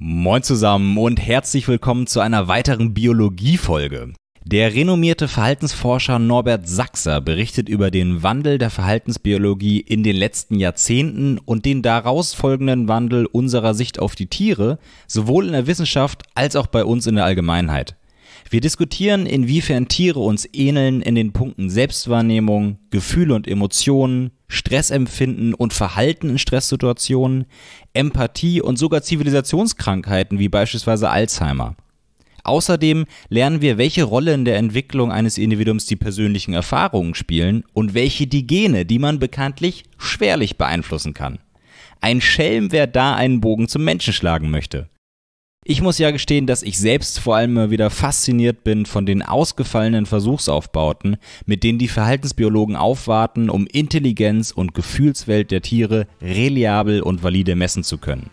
Moin zusammen und herzlich willkommen zu einer weiteren Biologiefolge. Der renommierte Verhaltensforscher Norbert Sachser berichtet über den Wandel der Verhaltensbiologie in den letzten Jahrzehnten und den daraus folgenden Wandel unserer Sicht auf die Tiere, sowohl in der Wissenschaft als auch bei uns in der Allgemeinheit. Wir diskutieren, inwiefern Tiere uns ähneln in den Punkten Selbstwahrnehmung, Gefühle und Emotionen, Stressempfinden und Verhalten in Stresssituationen, Empathie und sogar Zivilisationskrankheiten wie beispielsweise Alzheimer. Außerdem lernen wir, welche Rolle in der Entwicklung eines Individuums die persönlichen Erfahrungen spielen und welche die Gene, die man bekanntlich schwerlich beeinflussen kann. Ein Schelm, wer da einen Bogen zum Menschen schlagen möchte. Ich muss ja gestehen, dass ich selbst vor allem wieder fasziniert bin von den ausgefallenen Versuchsaufbauten, mit denen die Verhaltensbiologen aufwarten, um Intelligenz und Gefühlswelt der Tiere reliabel und valide messen zu können.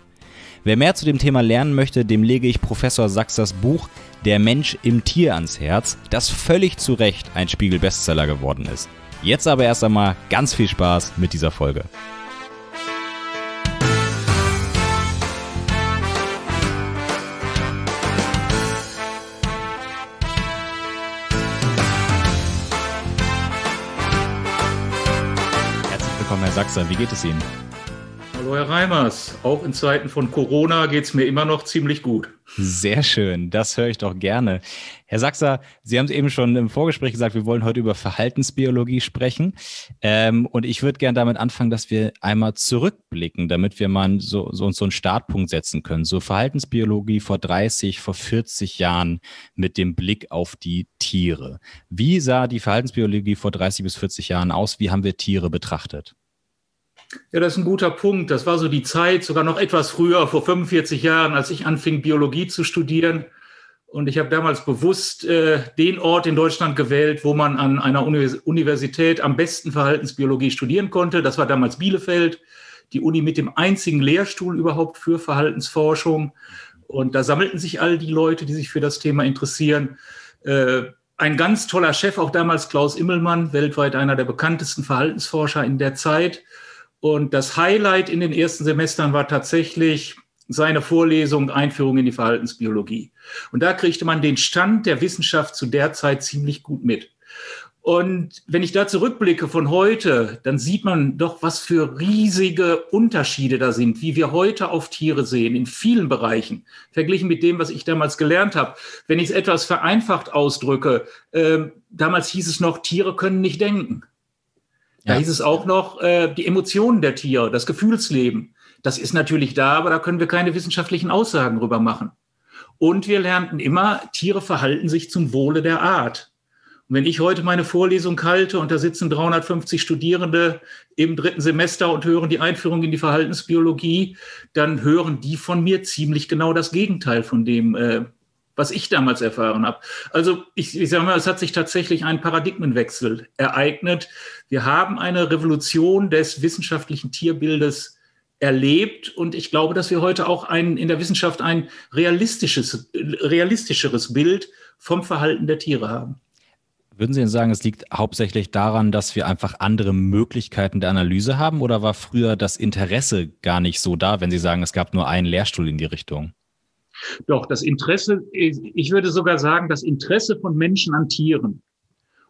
Wer mehr zu dem Thema lernen möchte, dem lege ich Professor Sachsers Buch Der Mensch im Tier ans Herz, das völlig zu Recht ein Spiegel-Bestseller geworden ist. Jetzt aber erst einmal ganz viel Spaß mit dieser Folge. Herr Sachser. Wie geht es Ihnen? Hallo Herr Reimers, auch in Zeiten von Corona geht es mir immer noch ziemlich gut. Sehr schön, das höre ich doch gerne. Herr Sachser, Sie haben es eben schon im Vorgespräch gesagt, wir wollen heute über Verhaltensbiologie sprechen. Ähm, und ich würde gerne damit anfangen, dass wir einmal zurückblicken, damit wir mal so, so, so einen Startpunkt setzen können. So Verhaltensbiologie vor 30, vor 40 Jahren mit dem Blick auf die Tiere. Wie sah die Verhaltensbiologie vor 30 bis 40 Jahren aus? Wie haben wir Tiere betrachtet? Ja, das ist ein guter Punkt. Das war so die Zeit, sogar noch etwas früher, vor 45 Jahren, als ich anfing, Biologie zu studieren. Und ich habe damals bewusst äh, den Ort in Deutschland gewählt, wo man an einer Universität am besten Verhaltensbiologie studieren konnte. Das war damals Bielefeld, die Uni mit dem einzigen Lehrstuhl überhaupt für Verhaltensforschung. Und da sammelten sich all die Leute, die sich für das Thema interessieren. Äh, ein ganz toller Chef, auch damals Klaus Immelmann, weltweit einer der bekanntesten Verhaltensforscher in der Zeit. Und das Highlight in den ersten Semestern war tatsächlich seine Vorlesung Einführung in die Verhaltensbiologie. Und da kriegte man den Stand der Wissenschaft zu der Zeit ziemlich gut mit. Und wenn ich da zurückblicke von heute, dann sieht man doch, was für riesige Unterschiede da sind, wie wir heute auf Tiere sehen, in vielen Bereichen, verglichen mit dem, was ich damals gelernt habe. Wenn ich es etwas vereinfacht ausdrücke, äh, damals hieß es noch, Tiere können nicht denken. Da ja. hieß es auch noch, äh, die Emotionen der Tiere, das Gefühlsleben. Das ist natürlich da, aber da können wir keine wissenschaftlichen Aussagen drüber machen. Und wir lernten immer, Tiere verhalten sich zum Wohle der Art. Und wenn ich heute meine Vorlesung halte und da sitzen 350 Studierende im dritten Semester und hören die Einführung in die Verhaltensbiologie, dann hören die von mir ziemlich genau das Gegenteil von dem, äh, was ich damals erfahren habe. Also ich, ich sage mal, es hat sich tatsächlich ein Paradigmenwechsel ereignet. Wir haben eine Revolution des wissenschaftlichen Tierbildes erlebt und ich glaube, dass wir heute auch ein, in der Wissenschaft ein realistisches, realistischeres Bild vom Verhalten der Tiere haben. Würden Sie denn sagen, es liegt hauptsächlich daran, dass wir einfach andere Möglichkeiten der Analyse haben oder war früher das Interesse gar nicht so da, wenn Sie sagen, es gab nur einen Lehrstuhl in die Richtung? Doch, das Interesse, ich würde sogar sagen, das Interesse von Menschen an Tieren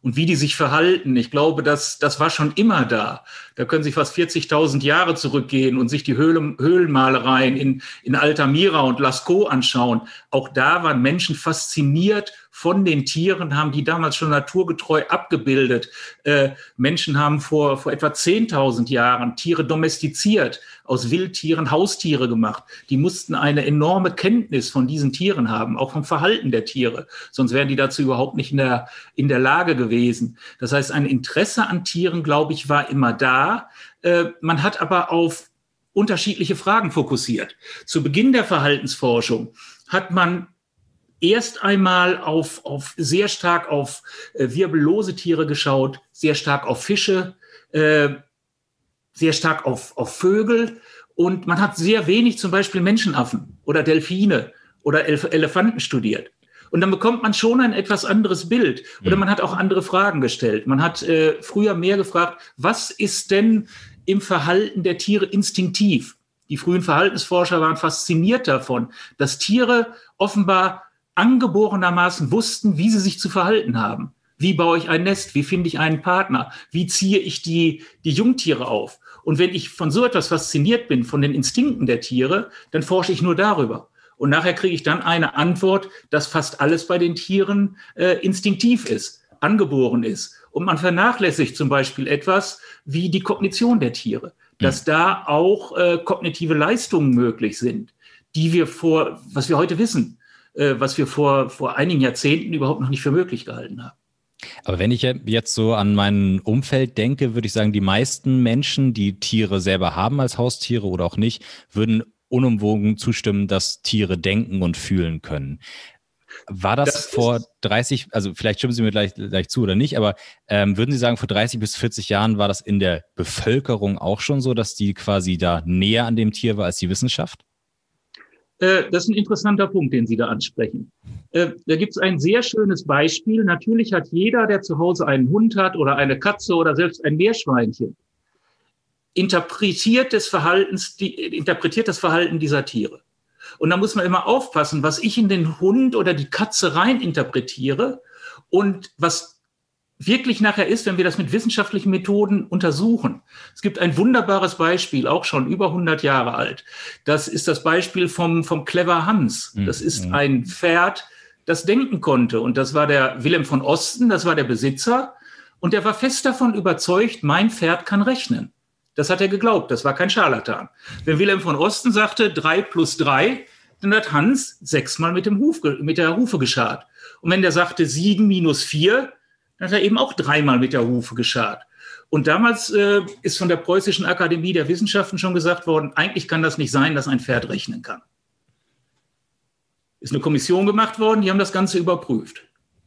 und wie die sich verhalten. Ich glaube, das, das war schon immer da. Da können Sie fast 40.000 Jahre zurückgehen und sich die Höhlen, Höhlenmalereien in, in Altamira und Lascaux anschauen. Auch da waren Menschen fasziniert von den Tieren, haben die damals schon naturgetreu abgebildet. Äh, Menschen haben vor, vor etwa 10.000 Jahren Tiere domestiziert, aus Wildtieren Haustiere gemacht. Die mussten eine enorme Kenntnis von diesen Tieren haben, auch vom Verhalten der Tiere. Sonst wären die dazu überhaupt nicht in der, in der Lage gewesen. Das heißt, ein Interesse an Tieren, glaube ich, war immer da. Äh, man hat aber auf unterschiedliche Fragen fokussiert. Zu Beginn der Verhaltensforschung hat man erst einmal auf, auf sehr stark auf äh, wirbellose Tiere geschaut, sehr stark auf Fische, äh, sehr stark auf, auf Vögel und man hat sehr wenig zum Beispiel Menschenaffen oder Delfine oder Elef Elefanten studiert. Und dann bekommt man schon ein etwas anderes Bild. Oder mhm. man hat auch andere Fragen gestellt. Man hat äh, früher mehr gefragt, was ist denn im Verhalten der Tiere instinktiv? Die frühen Verhaltensforscher waren fasziniert davon, dass Tiere offenbar angeborenermaßen wussten, wie sie sich zu verhalten haben. Wie baue ich ein Nest? Wie finde ich einen Partner? Wie ziehe ich die, die Jungtiere auf? Und wenn ich von so etwas fasziniert bin, von den Instinkten der Tiere, dann forsche ich nur darüber. Und nachher kriege ich dann eine Antwort, dass fast alles bei den Tieren äh, instinktiv ist, angeboren ist. Und man vernachlässigt zum Beispiel etwas wie die Kognition der Tiere, dass mhm. da auch äh, kognitive Leistungen möglich sind, die wir vor, was wir heute wissen, was wir vor, vor einigen Jahrzehnten überhaupt noch nicht für möglich gehalten haben. Aber wenn ich jetzt so an mein Umfeld denke, würde ich sagen, die meisten Menschen, die Tiere selber haben als Haustiere oder auch nicht, würden unumwogen zustimmen, dass Tiere denken und fühlen können. War das, das vor 30, also vielleicht stimmen Sie mir gleich, gleich zu oder nicht, aber ähm, würden Sie sagen, vor 30 bis 40 Jahren war das in der Bevölkerung auch schon so, dass die quasi da näher an dem Tier war als die Wissenschaft? Äh, das ist ein interessanter Punkt, den Sie da ansprechen. Äh, da gibt es ein sehr schönes Beispiel. Natürlich hat jeder, der zu Hause einen Hund hat oder eine Katze oder selbst ein Meerschweinchen, interpretiert des Verhaltens, die, interpretiert das Verhalten dieser Tiere. Und da muss man immer aufpassen, was ich in den Hund oder die Katze rein interpretiere und was wirklich nachher ist, wenn wir das mit wissenschaftlichen Methoden untersuchen. Es gibt ein wunderbares Beispiel, auch schon über 100 Jahre alt. Das ist das Beispiel vom, vom Clever Hans. Mhm. Das ist ein Pferd, das denken konnte. Und das war der Wilhelm von Osten, das war der Besitzer. Und der war fest davon überzeugt, mein Pferd kann rechnen. Das hat er geglaubt, das war kein Scharlatan. Wenn Wilhelm von Osten sagte, drei plus drei, dann hat Hans sechsmal mit, dem Huf, mit der Hufe geschart. Und wenn der sagte sieben minus vier, dann hat er eben auch dreimal mit der Hufe geschart. Und damals äh, ist von der Preußischen Akademie der Wissenschaften schon gesagt worden, eigentlich kann das nicht sein, dass ein Pferd rechnen kann. Ist eine Kommission gemacht worden, die haben das Ganze überprüft.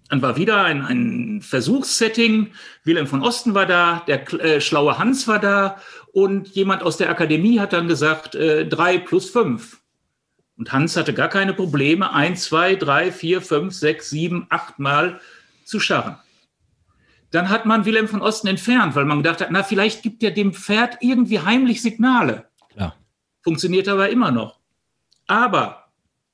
Dann war wieder ein, ein Versuchssetting. Wilhelm von Osten war da, der äh, schlaue Hans war da und jemand aus der Akademie hat dann gesagt, äh, drei plus fünf. Und Hans hatte gar keine Probleme, eins, zwei, drei, vier, fünf, sechs, sieben, acht Mal zu scharren. Dann hat man Wilhelm von Osten entfernt, weil man gedacht hat, na, vielleicht gibt er dem Pferd irgendwie heimlich Signale. Ja. Funktioniert aber immer noch. Aber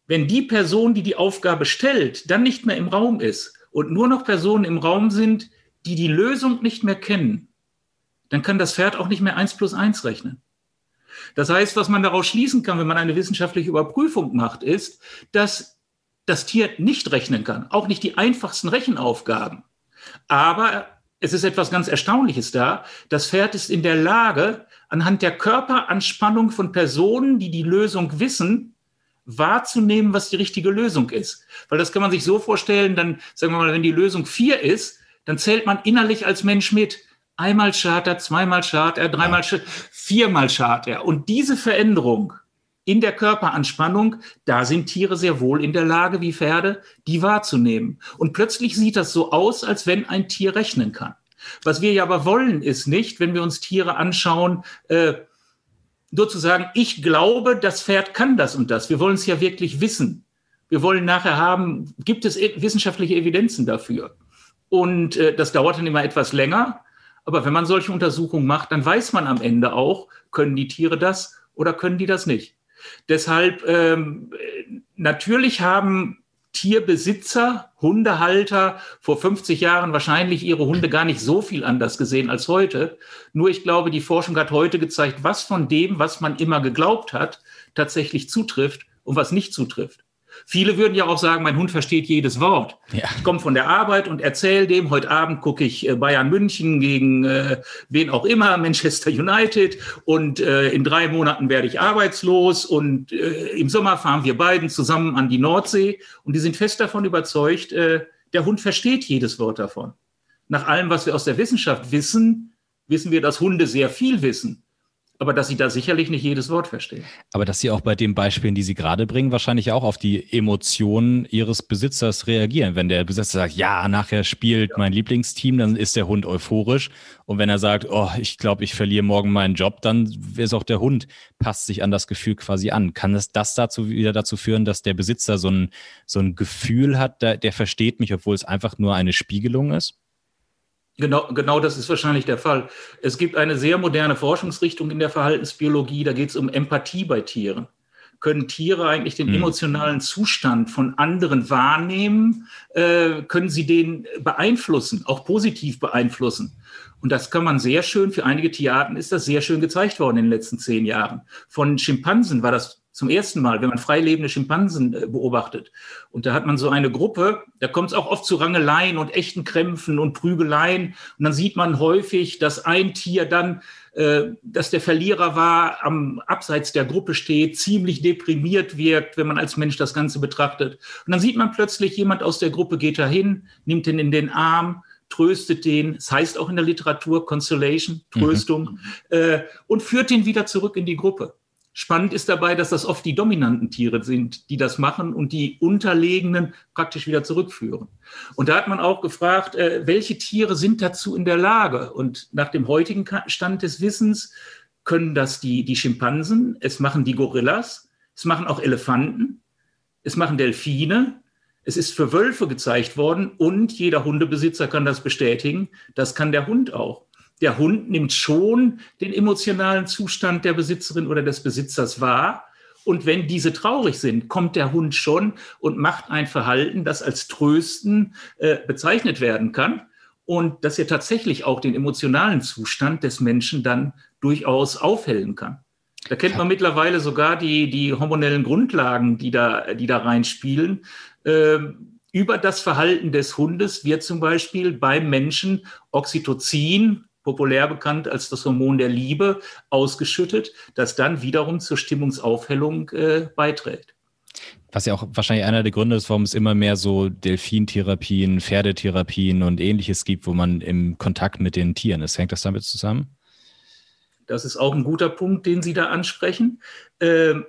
wenn die Person, die die Aufgabe stellt, dann nicht mehr im Raum ist und nur noch Personen im Raum sind, die die Lösung nicht mehr kennen, dann kann das Pferd auch nicht mehr eins plus eins rechnen. Das heißt, was man daraus schließen kann, wenn man eine wissenschaftliche Überprüfung macht, ist, dass das Tier nicht rechnen kann, auch nicht die einfachsten Rechenaufgaben. Aber es ist etwas ganz Erstaunliches da. Das Pferd ist in der Lage, anhand der Körperanspannung von Personen, die die Lösung wissen, wahrzunehmen, was die richtige Lösung ist. Weil das kann man sich so vorstellen, dann sagen wir mal, wenn die Lösung vier ist, dann zählt man innerlich als Mensch mit. Einmal schart er, zweimal schart er, dreimal schart, viermal schart er. Und diese Veränderung in der Körperanspannung, da sind Tiere sehr wohl in der Lage, wie Pferde, die wahrzunehmen. Und plötzlich sieht das so aus, als wenn ein Tier rechnen kann. Was wir ja aber wollen, ist nicht, wenn wir uns Tiere anschauen, äh, nur zu sagen, ich glaube, das Pferd kann das und das. Wir wollen es ja wirklich wissen. Wir wollen nachher haben, gibt es e-, wissenschaftliche Evidenzen dafür? Und äh, das dauert dann immer etwas länger. Aber wenn man solche Untersuchungen macht, dann weiß man am Ende auch, können die Tiere das oder können die das nicht. Deshalb, ähm, natürlich haben Tierbesitzer, Hundehalter vor 50 Jahren wahrscheinlich ihre Hunde gar nicht so viel anders gesehen als heute. Nur ich glaube, die Forschung hat heute gezeigt, was von dem, was man immer geglaubt hat, tatsächlich zutrifft und was nicht zutrifft. Viele würden ja auch sagen, mein Hund versteht jedes Wort. Ja. Ich komme von der Arbeit und erzähle dem, heute Abend gucke ich äh, Bayern München gegen äh, wen auch immer, Manchester United und äh, in drei Monaten werde ich arbeitslos und äh, im Sommer fahren wir beiden zusammen an die Nordsee und die sind fest davon überzeugt, äh, der Hund versteht jedes Wort davon. Nach allem, was wir aus der Wissenschaft wissen, wissen wir, dass Hunde sehr viel wissen aber dass sie da sicherlich nicht jedes Wort verstehen. Aber dass sie auch bei den Beispielen, die sie gerade bringen, wahrscheinlich auch auf die Emotionen ihres Besitzers reagieren. Wenn der Besitzer sagt, ja, nachher spielt ja. mein Lieblingsteam, dann ist der Hund euphorisch. Und wenn er sagt, oh, ich glaube, ich verliere morgen meinen Job, dann ist auch der Hund, passt sich an das Gefühl quasi an. Kann es das dazu wieder dazu führen, dass der Besitzer so ein, so ein Gefühl hat, der, der versteht mich, obwohl es einfach nur eine Spiegelung ist? Genau, genau das ist wahrscheinlich der Fall. Es gibt eine sehr moderne Forschungsrichtung in der Verhaltensbiologie, da geht es um Empathie bei Tieren. Können Tiere eigentlich den mhm. emotionalen Zustand von anderen wahrnehmen? Äh, können sie den beeinflussen, auch positiv beeinflussen? Und das kann man sehr schön, für einige Tierarten ist das sehr schön gezeigt worden in den letzten zehn Jahren. Von Schimpansen war das zum ersten Mal, wenn man freilebende Schimpansen äh, beobachtet. Und da hat man so eine Gruppe, da kommt es auch oft zu Rangeleien und echten Krämpfen und Prügeleien. Und dann sieht man häufig, dass ein Tier dann, äh, dass der Verlierer war, am Abseits der Gruppe steht, ziemlich deprimiert wirkt, wenn man als Mensch das Ganze betrachtet. Und dann sieht man plötzlich, jemand aus der Gruppe geht dahin, nimmt ihn in den Arm, tröstet den, es heißt auch in der Literatur Consolation, Tröstung, mhm. äh, und führt ihn wieder zurück in die Gruppe. Spannend ist dabei, dass das oft die dominanten Tiere sind, die das machen und die unterlegenen praktisch wieder zurückführen. Und da hat man auch gefragt, äh, welche Tiere sind dazu in der Lage? Und nach dem heutigen Stand des Wissens können das die, die Schimpansen, es machen die Gorillas, es machen auch Elefanten, es machen Delfine, es ist für Wölfe gezeigt worden und jeder Hundebesitzer kann das bestätigen, das kann der Hund auch der Hund nimmt schon den emotionalen Zustand der Besitzerin oder des Besitzers wahr. Und wenn diese traurig sind, kommt der Hund schon und macht ein Verhalten, das als Trösten äh, bezeichnet werden kann und das ja tatsächlich auch den emotionalen Zustand des Menschen dann durchaus aufhellen kann. Da kennt man mittlerweile sogar die, die hormonellen Grundlagen, die da, die da reinspielen. Ähm, über das Verhalten des Hundes wird zum Beispiel beim Menschen Oxytocin, populär bekannt als das Hormon der Liebe, ausgeschüttet, das dann wiederum zur Stimmungsaufhellung äh, beiträgt. Was ja auch wahrscheinlich einer der Gründe ist, warum es immer mehr so Delfintherapien, Pferdetherapien und ähnliches gibt, wo man im Kontakt mit den Tieren ist. Hängt das damit zusammen? Das ist auch ein guter Punkt, den Sie da ansprechen. Ähm,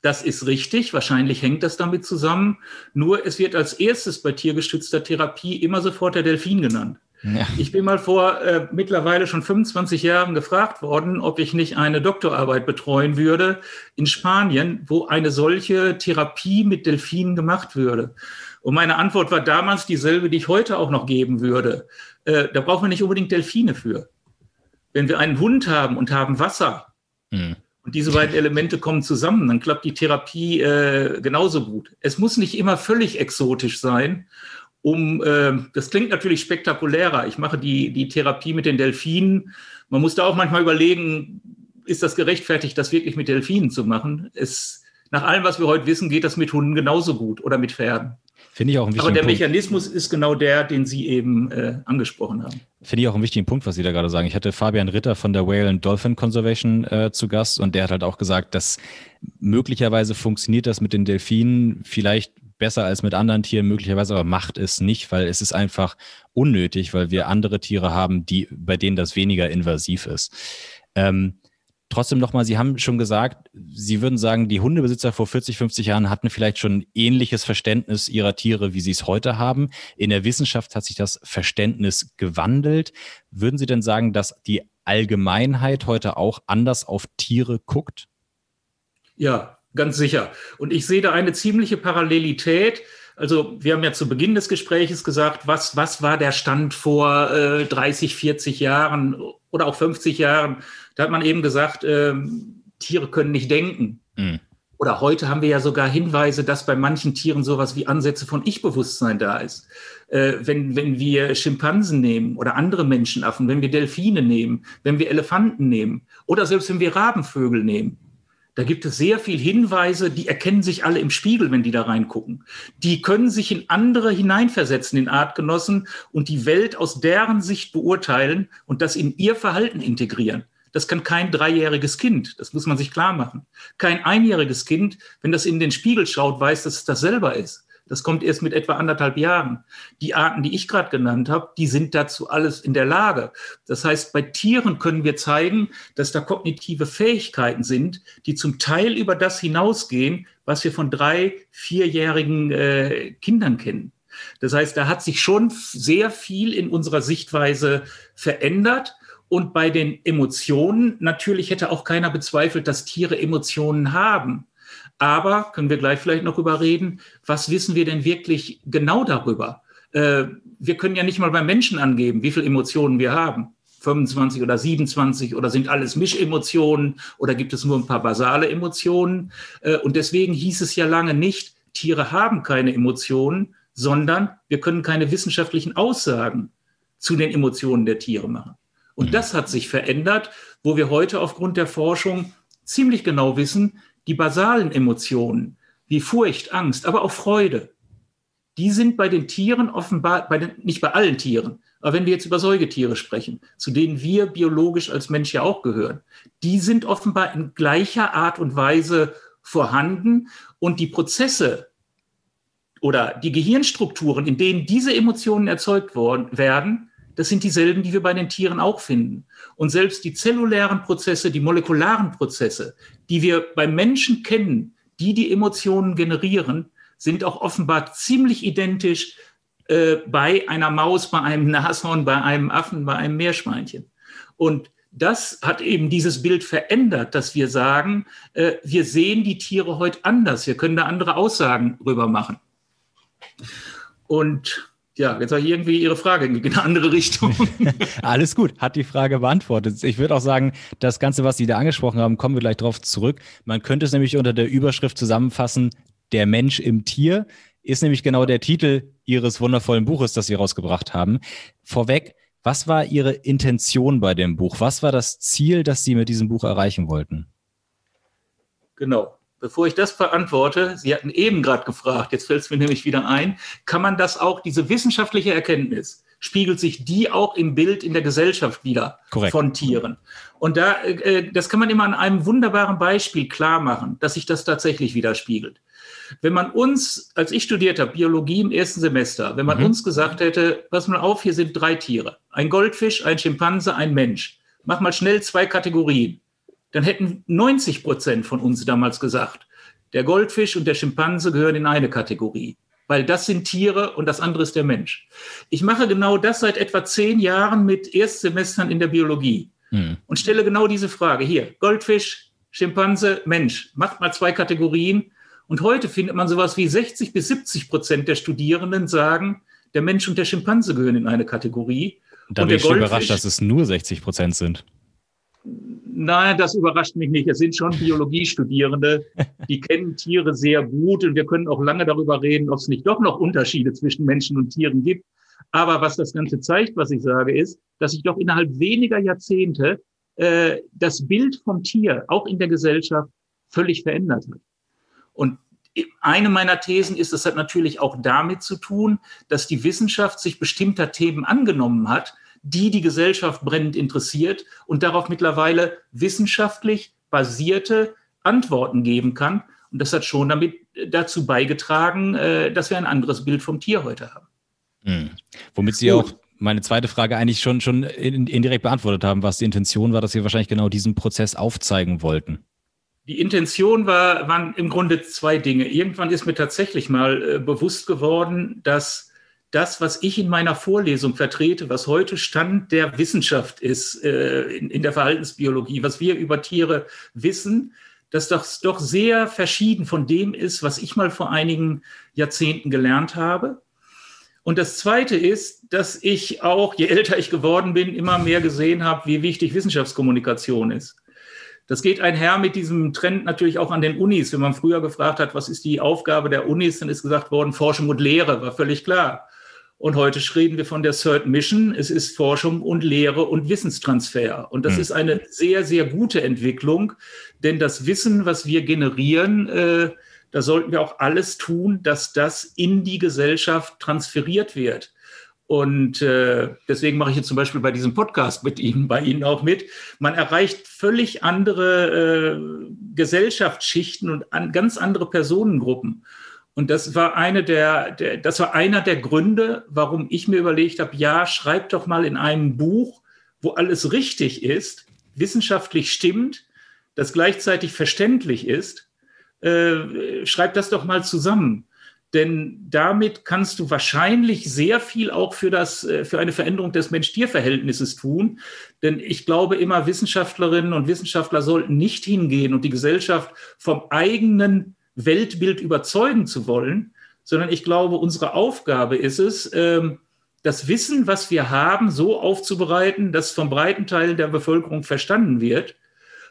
das ist richtig, wahrscheinlich hängt das damit zusammen. Nur es wird als erstes bei tiergestützter Therapie immer sofort der Delfin genannt. Ja. Ich bin mal vor äh, mittlerweile schon 25 Jahren gefragt worden, ob ich nicht eine Doktorarbeit betreuen würde in Spanien, wo eine solche Therapie mit Delfinen gemacht würde. Und meine Antwort war damals dieselbe, die ich heute auch noch geben würde. Äh, da brauchen wir nicht unbedingt Delfine für. Wenn wir einen Hund haben und haben Wasser mhm. und diese beiden Elemente kommen zusammen, dann klappt die Therapie äh, genauso gut. Es muss nicht immer völlig exotisch sein um, äh, das klingt natürlich spektakulärer. Ich mache die, die Therapie mit den Delfinen. Man muss da auch manchmal überlegen, ist das gerechtfertigt, das wirklich mit Delfinen zu machen? Es, nach allem, was wir heute wissen, geht das mit Hunden genauso gut oder mit Pferden. Finde ich auch einen wichtigen Aber der Punkt. Mechanismus ist genau der, den Sie eben äh, angesprochen haben. Finde ich auch einen wichtigen Punkt, was Sie da gerade sagen. Ich hatte Fabian Ritter von der Whale and Dolphin Conservation äh, zu Gast und der hat halt auch gesagt, dass möglicherweise funktioniert das mit den Delfinen vielleicht besser als mit anderen Tieren möglicherweise, aber macht es nicht, weil es ist einfach unnötig, weil wir andere Tiere haben, die, bei denen das weniger invasiv ist. Ähm, trotzdem nochmal, Sie haben schon gesagt, Sie würden sagen, die Hundebesitzer vor 40, 50 Jahren hatten vielleicht schon ähnliches Verständnis ihrer Tiere, wie sie es heute haben. In der Wissenschaft hat sich das Verständnis gewandelt. Würden Sie denn sagen, dass die Allgemeinheit heute auch anders auf Tiere guckt? Ja, ganz sicher. Und ich sehe da eine ziemliche Parallelität. Also wir haben ja zu Beginn des Gespräches gesagt, was, was war der Stand vor äh, 30, 40 Jahren oder auch 50 Jahren? Da hat man eben gesagt, äh, Tiere können nicht denken. Mhm. Oder heute haben wir ja sogar Hinweise, dass bei manchen Tieren sowas wie Ansätze von Ich-Bewusstsein da ist. Äh, wenn, wenn wir Schimpansen nehmen oder andere Menschenaffen, wenn wir Delfine nehmen, wenn wir Elefanten nehmen oder selbst wenn wir Rabenvögel nehmen da gibt es sehr viel Hinweise, die erkennen sich alle im Spiegel, wenn die da reingucken. Die können sich in andere hineinversetzen, in Artgenossen und die Welt aus deren Sicht beurteilen und das in ihr Verhalten integrieren. Das kann kein dreijähriges Kind, das muss man sich klar machen. Kein einjähriges Kind, wenn das in den Spiegel schaut, weiß, dass es das selber ist. Das kommt erst mit etwa anderthalb Jahren. Die Arten, die ich gerade genannt habe, die sind dazu alles in der Lage. Das heißt, bei Tieren können wir zeigen, dass da kognitive Fähigkeiten sind, die zum Teil über das hinausgehen, was wir von drei, vierjährigen äh, Kindern kennen. Das heißt, da hat sich schon sehr viel in unserer Sichtweise verändert. Und bei den Emotionen, natürlich hätte auch keiner bezweifelt, dass Tiere Emotionen haben. Aber können wir gleich vielleicht noch überreden, was wissen wir denn wirklich genau darüber? Äh, wir können ja nicht mal beim Menschen angeben, wie viele Emotionen wir haben. 25 oder 27 oder sind alles Mischemotionen oder gibt es nur ein paar basale Emotionen? Äh, und deswegen hieß es ja lange nicht, Tiere haben keine Emotionen, sondern wir können keine wissenschaftlichen Aussagen zu den Emotionen der Tiere machen. Und mhm. das hat sich verändert, wo wir heute aufgrund der Forschung ziemlich genau wissen, die basalen Emotionen wie Furcht, Angst, aber auch Freude, die sind bei den Tieren offenbar, bei den, nicht bei allen Tieren, aber wenn wir jetzt über Säugetiere sprechen, zu denen wir biologisch als Mensch ja auch gehören, die sind offenbar in gleicher Art und Weise vorhanden und die Prozesse oder die Gehirnstrukturen, in denen diese Emotionen erzeugt worden, werden, das sind dieselben, die wir bei den Tieren auch finden. Und selbst die zellulären Prozesse, die molekularen Prozesse, die wir beim Menschen kennen, die die Emotionen generieren, sind auch offenbar ziemlich identisch äh, bei einer Maus, bei einem Nashorn, bei einem Affen, bei einem Meerschweinchen. Und das hat eben dieses Bild verändert, dass wir sagen, äh, wir sehen die Tiere heute anders. Wir können da andere Aussagen drüber machen. Und ja, jetzt habe ich irgendwie Ihre Frage in eine andere Richtung. Alles gut, hat die Frage beantwortet. Ich würde auch sagen, das Ganze, was Sie da angesprochen haben, kommen wir gleich drauf zurück. Man könnte es nämlich unter der Überschrift zusammenfassen, der Mensch im Tier ist nämlich genau der Titel Ihres wundervollen Buches, das Sie rausgebracht haben. Vorweg, was war Ihre Intention bei dem Buch? Was war das Ziel, das Sie mit diesem Buch erreichen wollten? Genau. Bevor ich das beantworte, Sie hatten eben gerade gefragt, jetzt fällt es mir nämlich wieder ein, kann man das auch, diese wissenschaftliche Erkenntnis, spiegelt sich die auch im Bild in der Gesellschaft wieder Korrekt. von Tieren. Und da, äh, das kann man immer an einem wunderbaren Beispiel klar machen, dass sich das tatsächlich widerspiegelt. Wenn man uns, als ich studiert habe, Biologie im ersten Semester, wenn man mhm. uns gesagt hätte, pass mal auf, hier sind drei Tiere, ein Goldfisch, ein Schimpanse, ein Mensch, mach mal schnell zwei Kategorien, dann hätten 90 Prozent von uns damals gesagt, der Goldfisch und der Schimpanse gehören in eine Kategorie, weil das sind Tiere und das andere ist der Mensch. Ich mache genau das seit etwa zehn Jahren mit Erstsemestern in der Biologie mhm. und stelle genau diese Frage hier, Goldfisch, Schimpanse, Mensch, macht mal zwei Kategorien und heute findet man sowas wie 60 bis 70 Prozent der Studierenden sagen, der Mensch und der Schimpanse gehören in eine Kategorie. Da bin ich schon überrascht, dass es nur 60 Prozent sind. Nein, das überrascht mich nicht. Es sind schon Biologiestudierende, die kennen Tiere sehr gut und wir können auch lange darüber reden, ob es nicht doch noch Unterschiede zwischen Menschen und Tieren gibt. Aber was das Ganze zeigt, was ich sage, ist, dass sich doch innerhalb weniger Jahrzehnte äh, das Bild vom Tier auch in der Gesellschaft völlig verändert hat. Und eine meiner Thesen ist, das hat natürlich auch damit zu tun, dass die Wissenschaft sich bestimmter Themen angenommen hat, die die Gesellschaft brennend interessiert und darauf mittlerweile wissenschaftlich basierte Antworten geben kann. Und das hat schon damit dazu beigetragen, äh, dass wir ein anderes Bild vom Tier heute haben. Mhm. Womit Sie Gut. auch meine zweite Frage eigentlich schon, schon indirekt beantwortet haben, was die Intention war, dass Sie wahrscheinlich genau diesen Prozess aufzeigen wollten. Die Intention war, waren im Grunde zwei Dinge. Irgendwann ist mir tatsächlich mal äh, bewusst geworden, dass das, was ich in meiner Vorlesung vertrete, was heute Stand der Wissenschaft ist äh, in, in, der Verhaltensbiologie, was wir über Tiere wissen, dass das doch sehr verschieden von dem ist, was ich mal vor einigen Jahrzehnten gelernt habe. Und das Zweite ist, dass ich auch, je älter ich geworden bin, immer mehr gesehen habe, wie wichtig Wissenschaftskommunikation ist. Das geht einher mit diesem Trend natürlich auch an den Unis. Wenn man früher gefragt hat, was ist die Aufgabe der Unis, dann ist gesagt worden, Forschung und Lehre, war völlig klar. Und heute reden wir von der Third Mission. Es ist Forschung und Lehre und Wissenstransfer. Und das mhm. ist eine sehr, sehr gute Entwicklung, denn das Wissen, was wir generieren, äh, da sollten wir auch alles tun, dass das in die Gesellschaft transferiert wird. Und äh, deswegen mache ich jetzt zum Beispiel bei diesem Podcast mit Ihnen, bei Ihnen auch mit. Man erreicht völlig andere äh, Gesellschaftsschichten und an, ganz andere Personengruppen. Und das war eine der, der, das war einer der Gründe, warum ich mir überlegt habe, ja, schreib doch mal in einem Buch, wo alles richtig ist, wissenschaftlich stimmt, das gleichzeitig verständlich ist, äh, schreib das doch mal zusammen denn damit kannst du wahrscheinlich sehr viel auch für, das, äh, für eine Veränderung des Mensch-Tier-Verhältnisses tun. Denn ich glaube immer, Wissenschaftlerinnen und Wissenschaftler sollten nicht hingehen und die Gesellschaft vom eigenen Weltbild überzeugen zu wollen, sondern ich glaube, unsere Aufgabe ist es, ähm, das Wissen, was wir haben, so aufzubereiten, dass vom breiten Teil der Bevölkerung verstanden wird.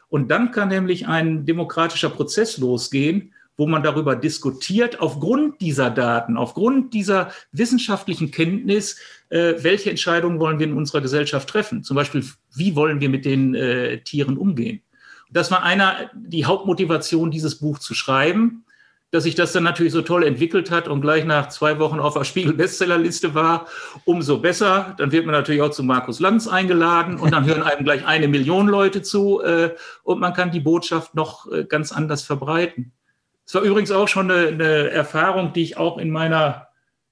Und dann kann nämlich ein demokratischer Prozess losgehen, wo man darüber diskutiert, aufgrund dieser Daten, aufgrund dieser wissenschaftlichen Kenntnis, äh, welche Entscheidungen wollen wir in unserer Gesellschaft treffen. Zum Beispiel, wie wollen wir mit den äh, Tieren umgehen. Das war einer, die Hauptmotivation, dieses Buch zu schreiben dass sich das dann natürlich so toll entwickelt hat und gleich nach zwei Wochen auf der Spiegel-Bestsellerliste war, umso besser. Dann wird man natürlich auch zu Markus Lanz eingeladen und dann hören einem gleich eine Million Leute zu äh, und man kann die Botschaft noch äh, ganz anders verbreiten. Es war übrigens auch schon eine, eine, Erfahrung, die ich auch in meiner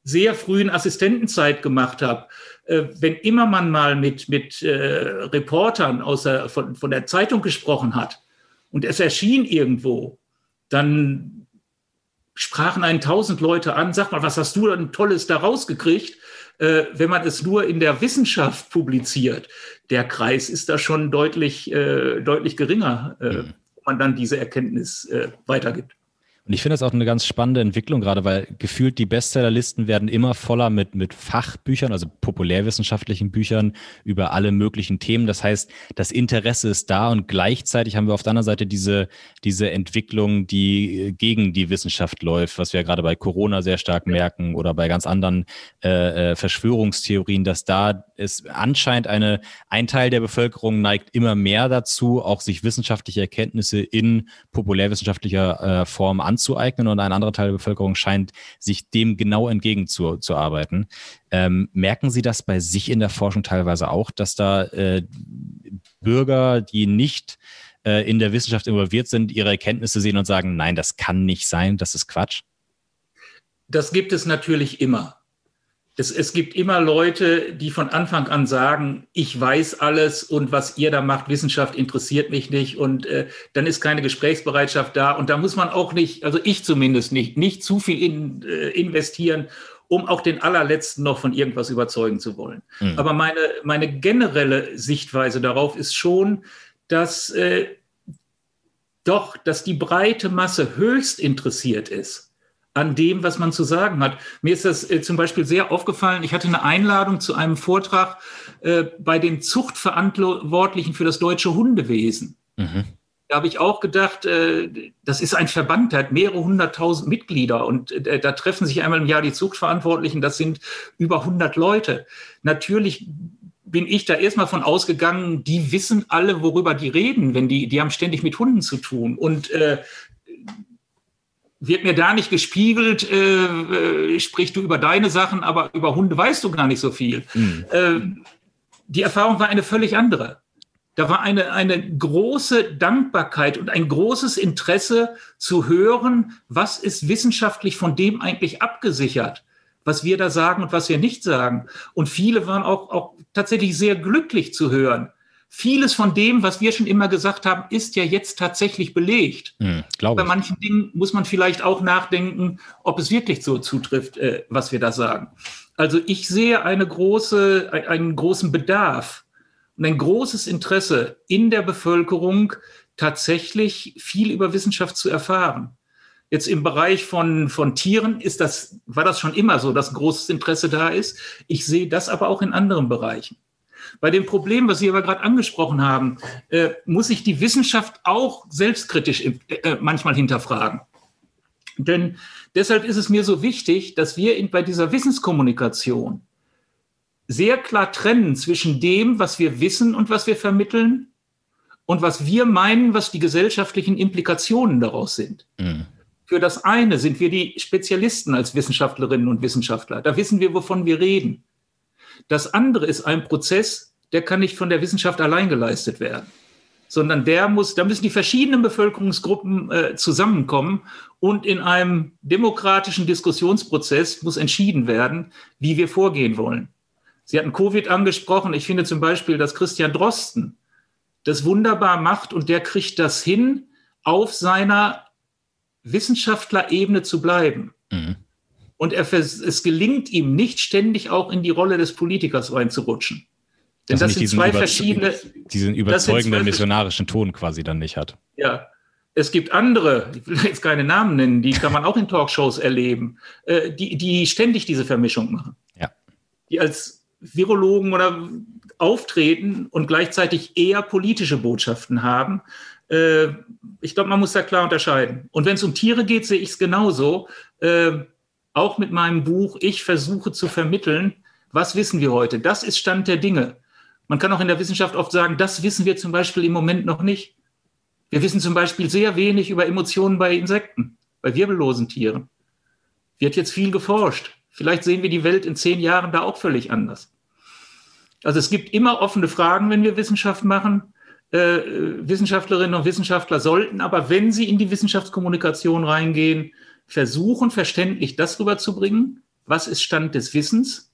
sehr frühen Assistentenzeit gemacht habe. Äh, wenn immer man mal mit, mit äh, Reportern aus der, von, von der Zeitung gesprochen hat und es erschien irgendwo, dann sprachen einen tausend Leute an, sag mal, was hast du denn Tolles da rausgekriegt? Äh, wenn man es nur in der Wissenschaft publiziert, der Kreis ist da schon deutlich, äh, deutlich geringer, äh, mhm. wo man dann diese Erkenntnis äh, weitergibt. Und ich finde das auch eine ganz spannende Entwicklung gerade, weil gefühlt die Bestsellerlisten werden immer voller mit, mit Fachbüchern, also populärwissenschaftlichen Büchern über alle möglichen Themen. Das heißt, das Interesse ist da und gleichzeitig haben wir auf der anderen Seite diese, diese Entwicklung, die gegen die Wissenschaft läuft, was wir ja gerade bei Corona sehr stark merken oder bei ganz anderen äh, äh Verschwörungstheorien, dass da es anscheinend eine, ein Teil der Bevölkerung neigt immer mehr dazu, auch sich wissenschaftliche Erkenntnisse in populärwissenschaftlicher äh, Form anzueignen und ein anderer Teil der Bevölkerung scheint sich dem genau entgegenzuarbeiten. Ähm, merken Sie das bei sich in der Forschung teilweise auch, dass da äh, Bürger, die nicht äh, in der Wissenschaft involviert sind, ihre Erkenntnisse sehen und sagen, nein, das kann nicht sein, das ist Quatsch? Das gibt es natürlich immer es, es gibt immer Leute, die von Anfang an sagen, ich weiß alles und was ihr da macht, Wissenschaft interessiert mich nicht und äh, dann ist keine Gesprächsbereitschaft da und da muss man auch nicht, also ich zumindest nicht, nicht zu viel in, äh, investieren, um auch den allerletzten noch von irgendwas überzeugen zu wollen. Mhm. Aber meine, meine generelle Sichtweise darauf ist schon, dass äh, doch, dass die breite Masse höchst interessiert ist an dem, was man zu sagen hat. Mir ist das äh, zum Beispiel sehr aufgefallen. Ich hatte eine Einladung zu einem Vortrag äh, bei den Zuchtverantwortlichen für das deutsche Hundewesen. Mhm. Da habe ich auch gedacht, äh, das ist ein Verband, der hat mehrere hunderttausend Mitglieder und äh, da treffen sich einmal im Jahr die Zuchtverantwortlichen. Das sind über 100 Leute. Natürlich bin ich da erstmal von ausgegangen, die wissen alle, worüber die reden, wenn die, die haben ständig mit Hunden zu tun. Und äh, wird mir da nicht gespiegelt, äh, äh, sprich du über deine Sachen, aber über Hunde weißt du gar nicht so viel. Mhm. Äh, die Erfahrung war eine völlig andere. Da war eine, eine große Dankbarkeit und ein großes Interesse zu hören, was ist wissenschaftlich von dem eigentlich abgesichert, was wir da sagen und was wir nicht sagen. Und viele waren auch, auch tatsächlich sehr glücklich zu hören, vieles von dem, was wir schon immer gesagt haben, ist ja jetzt tatsächlich belegt. Hm, Bei manchen Dingen muss man vielleicht auch nachdenken, ob es wirklich so zutrifft, äh, was wir da sagen. Also ich sehe eine große, einen großen Bedarf und ein großes Interesse in der Bevölkerung, tatsächlich viel über Wissenschaft zu erfahren. Jetzt im Bereich von, von Tieren ist das, war das schon immer so, dass ein großes Interesse da ist. Ich sehe das aber auch in anderen Bereichen. Bei dem Problem, was Sie aber gerade angesprochen haben, äh, muss sich die Wissenschaft auch selbstkritisch äh, manchmal hinterfragen. Denn deshalb ist es mir so wichtig, dass wir in, bei dieser Wissenskommunikation sehr klar trennen zwischen dem, was wir wissen und was wir vermitteln und was wir meinen, was die gesellschaftlichen Implikationen daraus sind. Mhm. Für das eine sind wir die Spezialisten als Wissenschaftlerinnen und Wissenschaftler. Da wissen wir, wovon wir reden. Das andere ist ein Prozess, der kann nicht von der Wissenschaft allein geleistet werden, sondern der muss, da müssen die verschiedenen Bevölkerungsgruppen äh, zusammenkommen und in einem demokratischen Diskussionsprozess muss entschieden werden, wie wir vorgehen wollen. Sie hatten Covid angesprochen. Ich finde zum Beispiel, dass Christian Drosten das wunderbar macht und der kriegt das hin, auf seiner Wissenschaftlerebene zu bleiben. Mhm. Und er, es gelingt ihm nicht ständig auch in die Rolle des Politikers reinzurutschen. Denn das sind zwei verschiedene. Diesen überzeugenden missionarischen Ton quasi dann nicht hat. Ja. Es gibt andere, ich will jetzt keine Namen nennen, die kann man auch in Talkshows erleben, äh, die, die ständig diese Vermischung machen. Ja. die als Virologen oder auftreten und gleichzeitig eher politische Botschaften haben. Äh, ich glaube, man muss da klar unterscheiden. Und wenn es um Tiere geht, sehe ich es genauso. Äh, auch mit meinem Buch, ich versuche zu vermitteln, was wissen wir heute? Das ist Stand der Dinge. Man kann auch in der Wissenschaft oft sagen, das wissen wir zum Beispiel im Moment noch nicht. Wir wissen zum Beispiel sehr wenig über Emotionen bei Insekten, bei wirbellosen Tieren. Wird jetzt viel geforscht. Vielleicht sehen wir die Welt in zehn Jahren da auch völlig anders. Also es gibt immer offene Fragen, wenn wir Wissenschaft machen. Äh, Wissenschaftlerinnen und Wissenschaftler sollten aber, wenn sie in die Wissenschaftskommunikation reingehen, versuchen, verständlich das rüberzubringen, was ist Stand des Wissens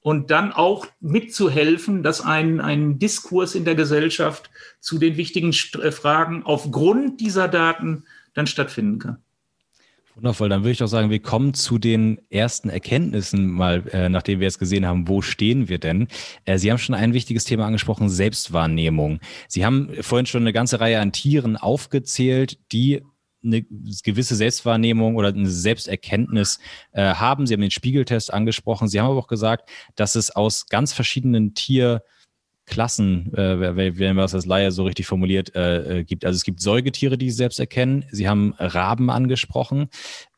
und dann auch mitzuhelfen, dass ein, ein Diskurs in der Gesellschaft zu den wichtigen äh, Fragen aufgrund dieser Daten dann stattfinden kann. Wundervoll, dann würde ich doch sagen, wir kommen zu den ersten Erkenntnissen mal, äh, nachdem wir jetzt gesehen haben, wo stehen wir denn? Äh, Sie haben schon ein wichtiges Thema angesprochen, Selbstwahrnehmung. Sie haben vorhin schon eine ganze Reihe an Tieren aufgezählt, die eine gewisse Selbstwahrnehmung oder eine Selbsterkenntnis äh, haben. Sie haben den Spiegeltest angesprochen. Sie haben aber auch gesagt, dass es aus ganz verschiedenen Tierklassen, äh, wenn man das als Laie so richtig formuliert, äh, äh, gibt. Also es gibt Säugetiere, die selbst erkennen. Sie haben Raben angesprochen.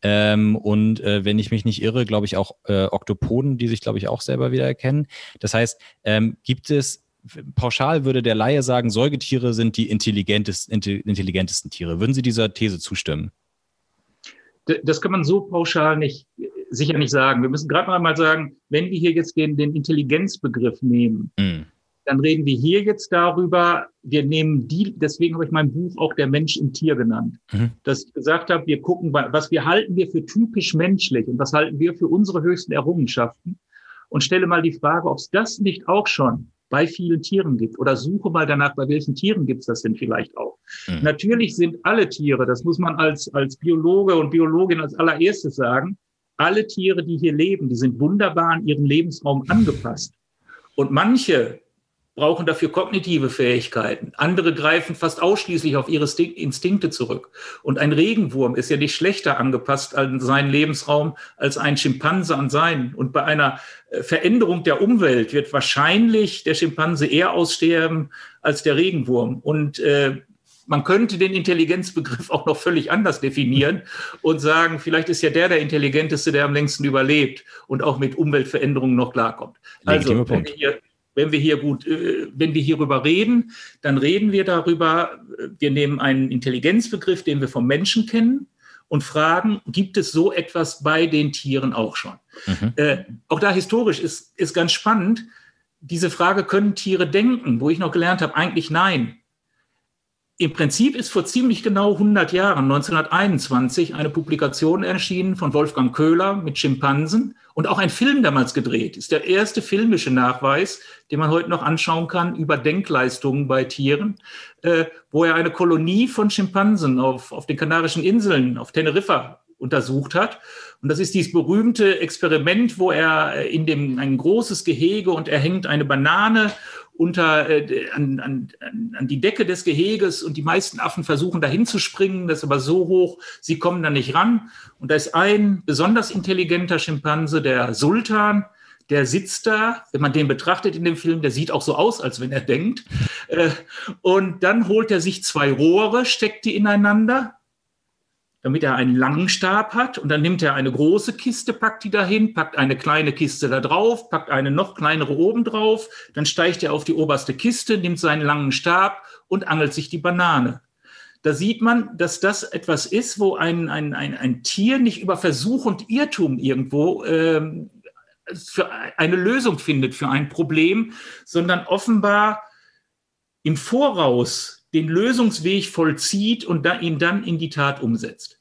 Ähm, und äh, wenn ich mich nicht irre, glaube ich auch äh, Oktopoden, die sich, glaube ich, auch selber wieder erkennen. Das heißt, ähm, gibt es pauschal würde der Laie sagen, Säugetiere sind die intelligentesten, intelligentesten Tiere. Würden Sie dieser These zustimmen? Das kann man so pauschal nicht, sicher nicht sagen. Wir müssen gerade mal sagen, wenn wir hier jetzt den, den Intelligenzbegriff nehmen, mm. dann reden wir hier jetzt darüber, wir nehmen die, deswegen habe ich mein Buch auch der Mensch im Tier genannt, mhm. dass ich gesagt habe, wir gucken, was wir halten wir für typisch menschlich und was halten wir für unsere höchsten Errungenschaften und stelle mal die Frage, ob es das nicht auch schon bei vielen Tieren gibt. Oder suche mal danach, bei welchen Tieren gibt es das denn vielleicht auch. Mhm. Natürlich sind alle Tiere, das muss man als, als Biologe und Biologin als allererstes sagen, alle Tiere, die hier leben, die sind wunderbar an ihren Lebensraum angepasst. Und manche brauchen dafür kognitive Fähigkeiten. Andere greifen fast ausschließlich auf ihre Instinkte zurück. Und ein Regenwurm ist ja nicht schlechter angepasst an seinen Lebensraum als ein Schimpanse an seinen. Und bei einer äh, Veränderung der Umwelt wird wahrscheinlich der Schimpanse eher aussterben als der Regenwurm. Und äh, man könnte den Intelligenzbegriff auch noch völlig anders definieren und sagen, vielleicht ist ja der der Intelligenteste, der am längsten überlebt und auch mit Umweltveränderungen noch klarkommt. Also, wenn wir, hier, wenn wir hier gut, äh, wenn wir hierüber reden, dann reden wir darüber, äh, wir nehmen einen Intelligenzbegriff, den wir vom Menschen kennen und fragen, gibt es so etwas bei den Tieren auch schon? Mhm. Äh, auch da historisch ist, ist ganz spannend, diese Frage, können Tiere denken? Wo ich noch gelernt habe, eigentlich nein. Im Prinzip ist vor ziemlich genau 100 Jahren, 1921, eine Publikation erschienen von Wolfgang Köhler mit Schimpansen und auch ein Film damals gedreht. Ist der erste filmische Nachweis, den man heute noch anschauen kann über Denkleistungen bei Tieren, äh, wo er eine Kolonie von Schimpansen auf, auf den Kanarischen Inseln, auf Teneriffa untersucht hat. Und das ist dieses berühmte Experiment, wo er in dem ein großes Gehege und er hängt eine Banane unter, äh, an, an, an die Decke des Geheges und die meisten Affen versuchen dahin zu springen, das ist aber so hoch, sie kommen da nicht ran. Und da ist ein besonders intelligenter Schimpanse, der Sultan, der sitzt da, wenn man den betrachtet in dem Film, der sieht auch so aus, als wenn er denkt. Äh, und dann holt er sich zwei Rohre, steckt die ineinander damit er einen langen Stab hat. Und dann nimmt er eine große Kiste, packt die dahin, packt eine kleine Kiste da drauf, packt eine noch kleinere oben drauf. Dann steigt er auf die oberste Kiste, nimmt seinen langen Stab und angelt sich die Banane. Da sieht man, dass das etwas ist, wo ein, ein, ein, ein Tier nicht über Versuch und Irrtum irgendwo ähm, für eine Lösung findet für ein Problem, sondern offenbar im Voraus den Lösungsweg vollzieht und da, ihn dann in die Tat umsetzt.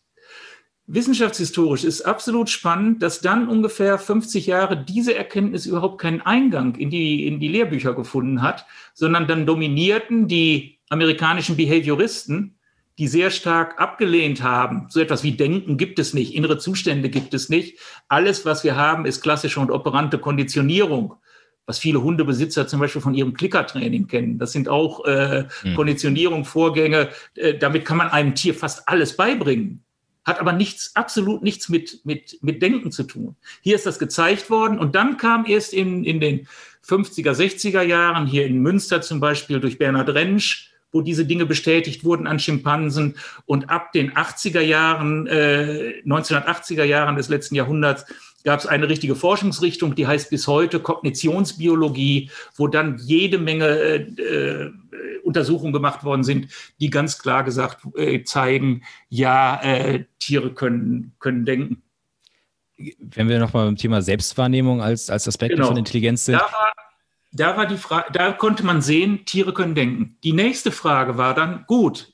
Wissenschaftshistorisch ist absolut spannend, dass dann ungefähr 50 Jahre diese Erkenntnis überhaupt keinen Eingang in die, in die Lehrbücher gefunden hat, sondern dann dominierten die amerikanischen Behavioristen, die sehr stark abgelehnt haben. So etwas wie Denken gibt es nicht, innere Zustände gibt es nicht. Alles, was wir haben, ist klassische und operante Konditionierung was viele Hundebesitzer zum Beispiel von ihrem Klickertraining kennen. Das sind auch äh, mhm. Konditionierung, Vorgänge. Äh, damit kann man einem Tier fast alles beibringen. Hat aber nichts, absolut nichts mit, mit, mit Denken zu tun. Hier ist das gezeigt worden und dann kam erst in, in den 50er, 60er Jahren, hier in Münster zum Beispiel durch Bernhard Rentsch, wo diese Dinge bestätigt wurden an Schimpansen. Und ab den 80er Jahren, äh, 1980er Jahren des letzten Jahrhunderts, gab es eine richtige Forschungsrichtung, die heißt bis heute Kognitionsbiologie, wo dann jede Menge äh, äh, Untersuchungen gemacht worden sind, die ganz klar gesagt äh, zeigen, ja, äh, Tiere können, können denken. Wenn wir nochmal beim Thema Selbstwahrnehmung als, als Aspekt genau. von Intelligenz sind. Da war, da war die Frage, da konnte man sehen, Tiere können denken. Die nächste Frage war dann, gut,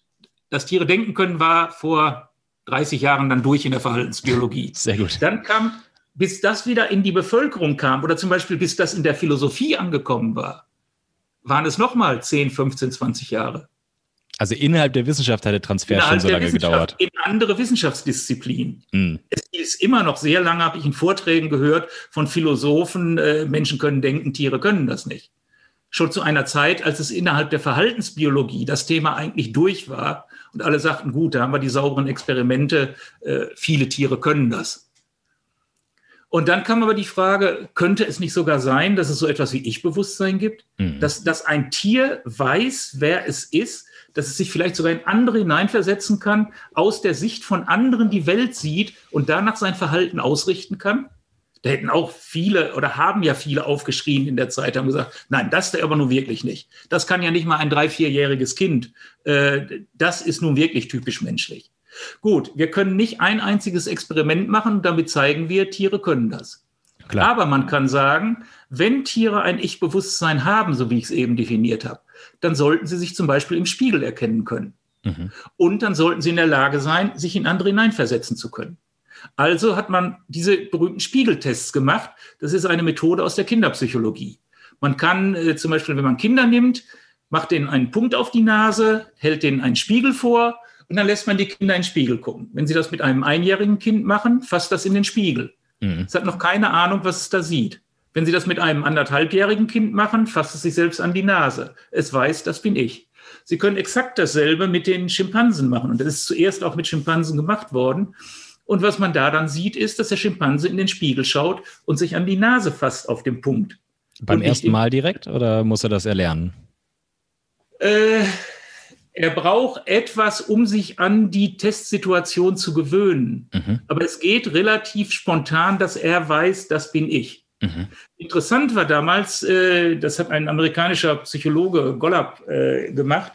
dass Tiere denken können, war vor 30 Jahren dann durch in der Verhaltensbiologie. Sehr gut. Dann kam bis das wieder in die Bevölkerung kam oder zum Beispiel bis das in der Philosophie angekommen war, waren es nochmal 10, 15, 20 Jahre. Also innerhalb der Wissenschaft hat der Transfer innerhalb schon so lange gedauert. In andere Wissenschaftsdisziplinen. Mm. Es ist immer noch sehr lange, habe ich in Vorträgen gehört von Philosophen, äh, Menschen können denken, Tiere können das nicht. Schon zu einer Zeit, als es innerhalb der Verhaltensbiologie das Thema eigentlich durch war und alle sagten, gut, da haben wir die sauberen Experimente, äh, viele Tiere können das. Und dann kam aber die Frage, könnte es nicht sogar sein, dass es so etwas wie Ich-Bewusstsein gibt? Mhm. Dass, dass ein Tier weiß, wer es ist, dass es sich vielleicht sogar in andere hineinversetzen kann, aus der Sicht von anderen die Welt sieht und danach sein Verhalten ausrichten kann? Da hätten auch viele oder haben ja viele aufgeschrien in der Zeit, haben gesagt, nein, das der aber nun wirklich nicht. Das kann ja nicht mal ein drei-, vierjähriges Kind. Äh, das ist nun wirklich typisch menschlich. Gut, wir können nicht ein einziges Experiment machen, damit zeigen wir, Tiere können das. Klar. Aber man kann sagen, wenn Tiere ein Ich-Bewusstsein haben, so wie ich es eben definiert habe, dann sollten sie sich zum Beispiel im Spiegel erkennen können. Mhm. Und dann sollten sie in der Lage sein, sich in andere hineinversetzen zu können. Also hat man diese berühmten Spiegeltests gemacht. Das ist eine Methode aus der Kinderpsychologie. Man kann äh, zum Beispiel, wenn man Kinder nimmt, macht denen einen Punkt auf die Nase, hält denen einen Spiegel vor und dann lässt man die Kinder in den Spiegel gucken. Wenn sie das mit einem einjährigen Kind machen, fasst das in den Spiegel. Mhm. Es hat noch keine Ahnung, was es da sieht. Wenn sie das mit einem anderthalbjährigen Kind machen, fasst es sich selbst an die Nase. Es weiß, das bin ich. Sie können exakt dasselbe mit den Schimpansen machen. Und das ist zuerst auch mit Schimpansen gemacht worden. Und was man da dann sieht, ist, dass der Schimpanse in den Spiegel schaut und sich an die Nase fasst auf dem Punkt. Beim ersten Mal direkt oder muss er das erlernen? Äh, er braucht etwas, um sich an die Testsituation zu gewöhnen. Mhm. Aber es geht relativ spontan, dass er weiß, das bin ich. Mhm. Interessant war damals, äh, das hat ein amerikanischer Psychologe Gollab äh, gemacht,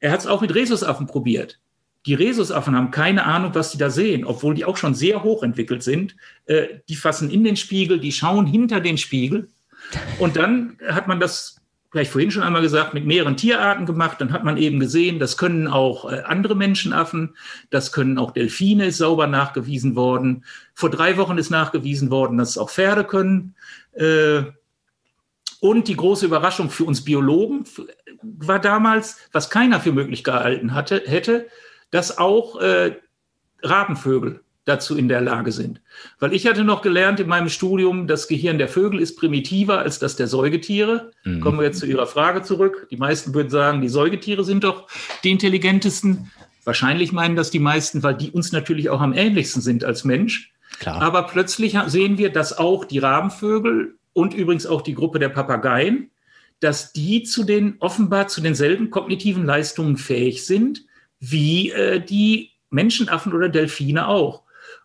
er hat es auch mit Rhesusaffen probiert. Die Rhesusaffen haben keine Ahnung, was sie da sehen, obwohl die auch schon sehr hoch entwickelt sind. Äh, die fassen in den Spiegel, die schauen hinter den Spiegel. Und dann hat man das gleich vorhin schon einmal gesagt, mit mehreren Tierarten gemacht. Dann hat man eben gesehen, das können auch äh, andere Menschenaffen, das können auch Delfine, ist sauber nachgewiesen worden. Vor drei Wochen ist nachgewiesen worden, dass es auch Pferde können. Äh, und die große Überraschung für uns Biologen war damals, was keiner für möglich gehalten hatte, hätte, dass auch äh, Rabenvögel dazu in der Lage sind. Weil ich hatte noch gelernt in meinem Studium, das Gehirn der Vögel ist primitiver als das der Säugetiere. Mhm. Kommen wir jetzt zu Ihrer Frage zurück. Die meisten würden sagen, die Säugetiere sind doch die intelligentesten. Wahrscheinlich meinen das die meisten, weil die uns natürlich auch am ähnlichsten sind als Mensch. Klar. Aber plötzlich sehen wir, dass auch die Rabenvögel und übrigens auch die Gruppe der Papageien, dass die zu den offenbar zu denselben kognitiven Leistungen fähig sind wie äh, die Menschenaffen oder Delfine auch.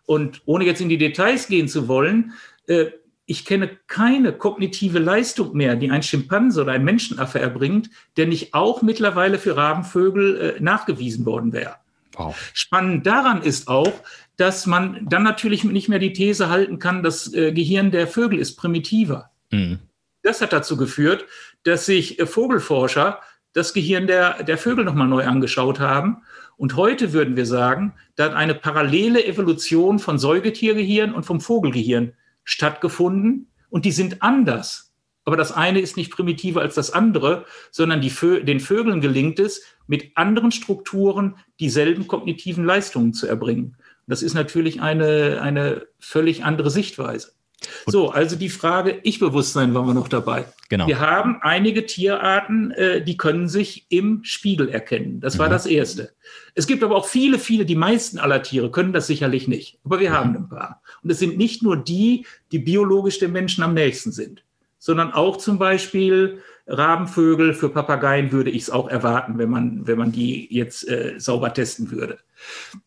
Und ohne jetzt in die Details gehen zu wollen, äh, ich kenne keine kognitive Leistung mehr, die ein Schimpanse oder ein Menschenaffe erbringt, der nicht auch mittlerweile für Rabenvögel äh, nachgewiesen worden wäre. Wow. Spannend daran ist auch, dass man dann natürlich nicht mehr die These halten kann, das äh, Gehirn der Vögel ist primitiver. Mhm. Das hat dazu geführt, dass sich Vogelforscher das Gehirn der, der Vögel nochmal neu angeschaut haben und heute würden wir sagen, da hat eine parallele Evolution von Säugetiergehirn und vom Vogelgehirn stattgefunden und die sind anders. Aber das eine ist nicht primitiver als das andere, sondern Vö den Vögeln gelingt es, mit anderen Strukturen dieselben kognitiven Leistungen zu erbringen. Das ist natürlich eine, eine völlig andere Sichtweise. So, also die Frage Ich-Bewusstsein waren wir noch dabei. Genau. Wir haben einige Tierarten, äh, die können sich im Spiegel erkennen. Das war mhm. das Erste. Es gibt aber auch viele, viele, die meisten aller Tiere können das sicherlich nicht. Aber wir mhm. haben ein paar. Und es sind nicht nur die, die biologisch dem Menschen am nächsten sind, sondern auch zum Beispiel Rabenvögel. Für Papageien würde ich es auch erwarten, wenn man, wenn man die jetzt äh, sauber testen würde.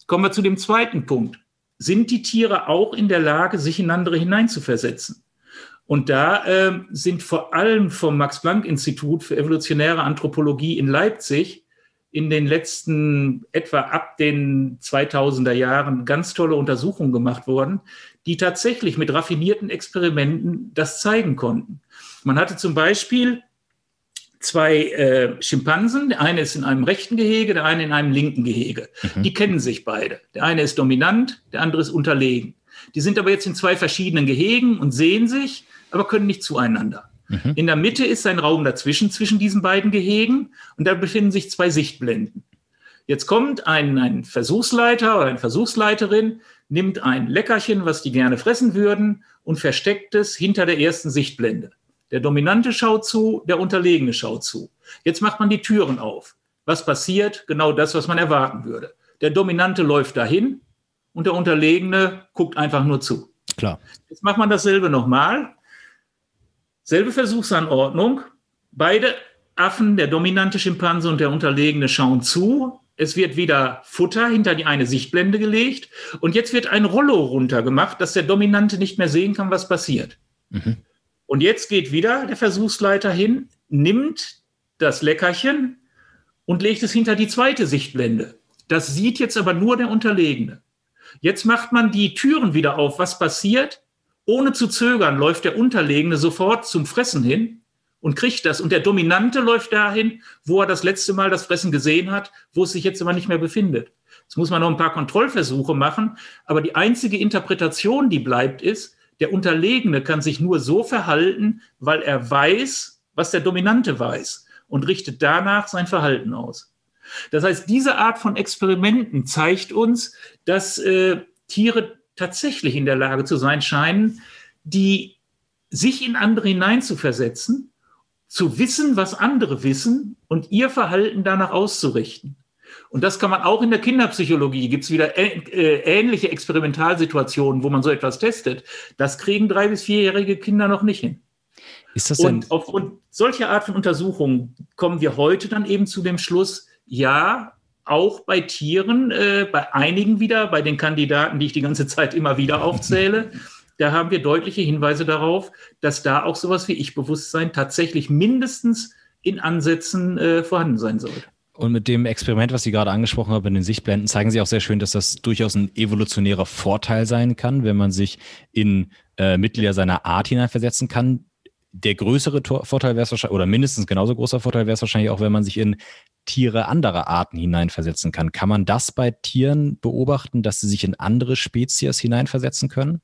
Kommen wir zu dem zweiten Punkt sind die Tiere auch in der Lage, sich in andere hineinzuversetzen. Und da äh, sind vor allem vom Max-Planck-Institut für evolutionäre Anthropologie in Leipzig in den letzten etwa ab den 2000er Jahren ganz tolle Untersuchungen gemacht worden, die tatsächlich mit raffinierten Experimenten das zeigen konnten. Man hatte zum Beispiel zwei äh, Schimpansen. Der eine ist in einem rechten Gehege, der eine in einem linken Gehege. Mhm. Die kennen sich beide. Der eine ist dominant, der andere ist unterlegen. Die sind aber jetzt in zwei verschiedenen Gehegen und sehen sich, aber können nicht zueinander. Mhm. In der Mitte ist ein Raum dazwischen, zwischen diesen beiden Gehegen, und da befinden sich zwei Sichtblenden. Jetzt kommt ein, ein Versuchsleiter oder eine Versuchsleiterin, nimmt ein Leckerchen, was die gerne fressen würden, und versteckt es hinter der ersten Sichtblende. Der Dominante schaut zu, der Unterlegene schaut zu. Jetzt macht man die Türen auf. Was passiert? Genau das, was man erwarten würde. Der Dominante läuft dahin und der Unterlegene guckt einfach nur zu. Klar. Jetzt macht man dasselbe nochmal. Selbe Versuchsanordnung. Beide Affen, der dominante Schimpanse und der Unterlegene, schauen zu. Es wird wieder Futter hinter die eine Sichtblende gelegt und jetzt wird ein Rollo runtergemacht, dass der Dominante nicht mehr sehen kann, was passiert. Mhm. Und jetzt geht wieder der Versuchsleiter hin, nimmt das Leckerchen und legt es hinter die zweite Sichtblende. Das sieht jetzt aber nur der Unterlegene. Jetzt macht man die Türen wieder auf. Was passiert? Ohne zu zögern läuft der Unterlegene sofort zum Fressen hin und kriegt das. Und der Dominante läuft dahin, wo er das letzte Mal das Fressen gesehen hat, wo es sich jetzt aber nicht mehr befindet. Jetzt muss man noch ein paar Kontrollversuche machen. Aber die einzige Interpretation, die bleibt, ist, der Unterlegene kann sich nur so verhalten, weil er weiß, was der Dominante weiß und richtet danach sein Verhalten aus. Das heißt, diese Art von Experimenten zeigt uns, dass äh, Tiere tatsächlich in der Lage zu sein scheinen, die sich in andere hineinzuversetzen, zu wissen, was andere wissen und ihr Verhalten danach auszurichten. Und das kann man auch in der Kinderpsychologie, gibt es wieder äh, ähnliche Experimentalsituationen, wo man so etwas testet. Das kriegen drei- bis vierjährige Kinder noch nicht hin. Ist das denn? Und aufgrund solcher Art von Untersuchungen kommen wir heute dann eben zu dem Schluss, ja, auch bei Tieren, äh, bei einigen wieder, bei den Kandidaten, die ich die ganze Zeit immer wieder aufzähle, da haben wir deutliche Hinweise darauf, dass da auch sowas wie Ich-Bewusstsein tatsächlich mindestens in Ansätzen äh, vorhanden sein sollte. Und mit dem Experiment, was Sie gerade angesprochen haben, in den Sichtblenden, zeigen Sie auch sehr schön, dass das durchaus ein evolutionärer Vorteil sein kann, wenn man sich in äh, Mitglieder seiner Art hineinversetzen kann. Der größere Tor Vorteil wäre es wahrscheinlich, oder mindestens genauso großer Vorteil wäre es wahrscheinlich auch, wenn man sich in Tiere anderer Arten hineinversetzen kann. Kann man das bei Tieren beobachten, dass sie sich in andere Spezies hineinversetzen können?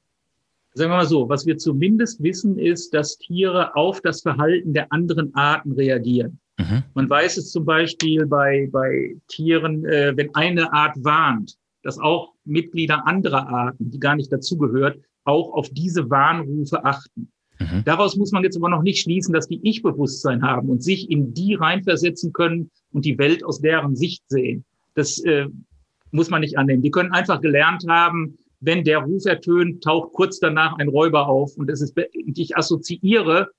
Sagen wir mal so, was wir zumindest wissen, ist, dass Tiere auf das Verhalten der anderen Arten reagieren. Mhm. Man weiß es zum Beispiel bei, bei Tieren, äh, wenn eine Art warnt, dass auch Mitglieder anderer Arten, die gar nicht dazugehört, auch auf diese Warnrufe achten. Mhm. Daraus muss man jetzt aber noch nicht schließen, dass die Ich-Bewusstsein haben und sich in die reinversetzen können und die Welt aus deren Sicht sehen. Das äh, muss man nicht annehmen. Die können einfach gelernt haben, wenn der Ruf ertönt, taucht kurz danach ein Räuber auf und es ist, ich assoziiere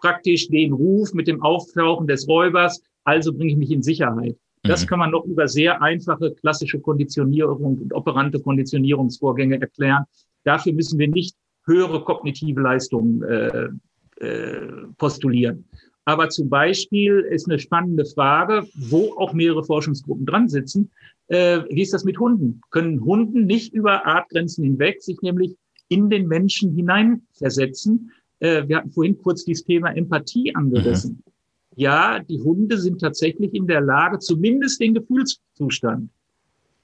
praktisch den Ruf mit dem Auftauchen des Räubers, also bringe ich mich in Sicherheit. Das mhm. kann man noch über sehr einfache klassische Konditionierung und operante Konditionierungsvorgänge erklären. Dafür müssen wir nicht höhere kognitive Leistungen äh, äh, postulieren. Aber zum Beispiel ist eine spannende Frage, wo auch mehrere Forschungsgruppen dran sitzen. Äh, wie ist das mit Hunden? Können Hunden nicht über Artgrenzen hinweg sich nämlich in den Menschen hineinversetzen? Äh, wir hatten vorhin kurz dieses Thema Empathie angerissen. Mhm. Ja, die Hunde sind tatsächlich in der Lage, zumindest den Gefühlszustand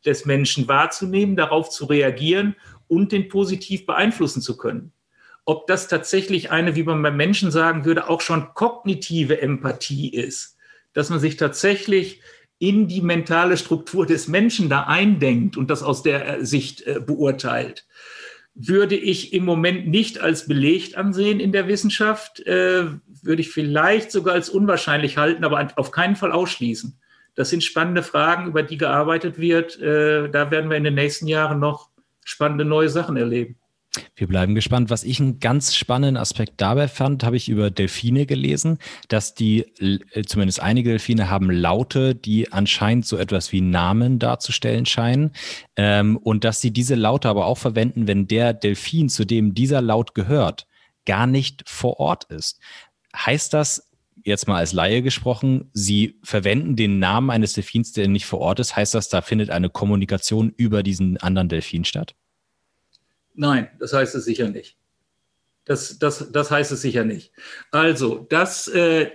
des Menschen wahrzunehmen, darauf zu reagieren und den positiv beeinflussen zu können. Ob das tatsächlich eine, wie man beim Menschen sagen würde, auch schon kognitive Empathie ist, dass man sich tatsächlich in die mentale Struktur des Menschen da eindenkt und das aus der Sicht äh, beurteilt würde ich im Moment nicht als belegt ansehen in der Wissenschaft, äh, würde ich vielleicht sogar als unwahrscheinlich halten, aber auf keinen Fall ausschließen. Das sind spannende Fragen, über die gearbeitet wird. Äh, da werden wir in den nächsten Jahren noch spannende neue Sachen erleben. Wir bleiben gespannt. Was ich einen ganz spannenden Aspekt dabei fand, habe ich über Delfine gelesen, dass die, äh, zumindest einige Delfine haben Laute, die anscheinend so etwas wie Namen darzustellen scheinen. Ähm, und dass sie diese Laute aber auch verwenden, wenn der Delfin, zu dem dieser Laut gehört, gar nicht vor Ort ist. Heißt das, jetzt mal als Laie gesprochen, Sie verwenden den Namen eines Delfins, der nicht vor Ort ist. Heißt das, da findet eine Kommunikation über diesen anderen Delfin statt? Nein, das heißt es sicher nicht. Das, das, das heißt es sicher nicht. Also, das, äh,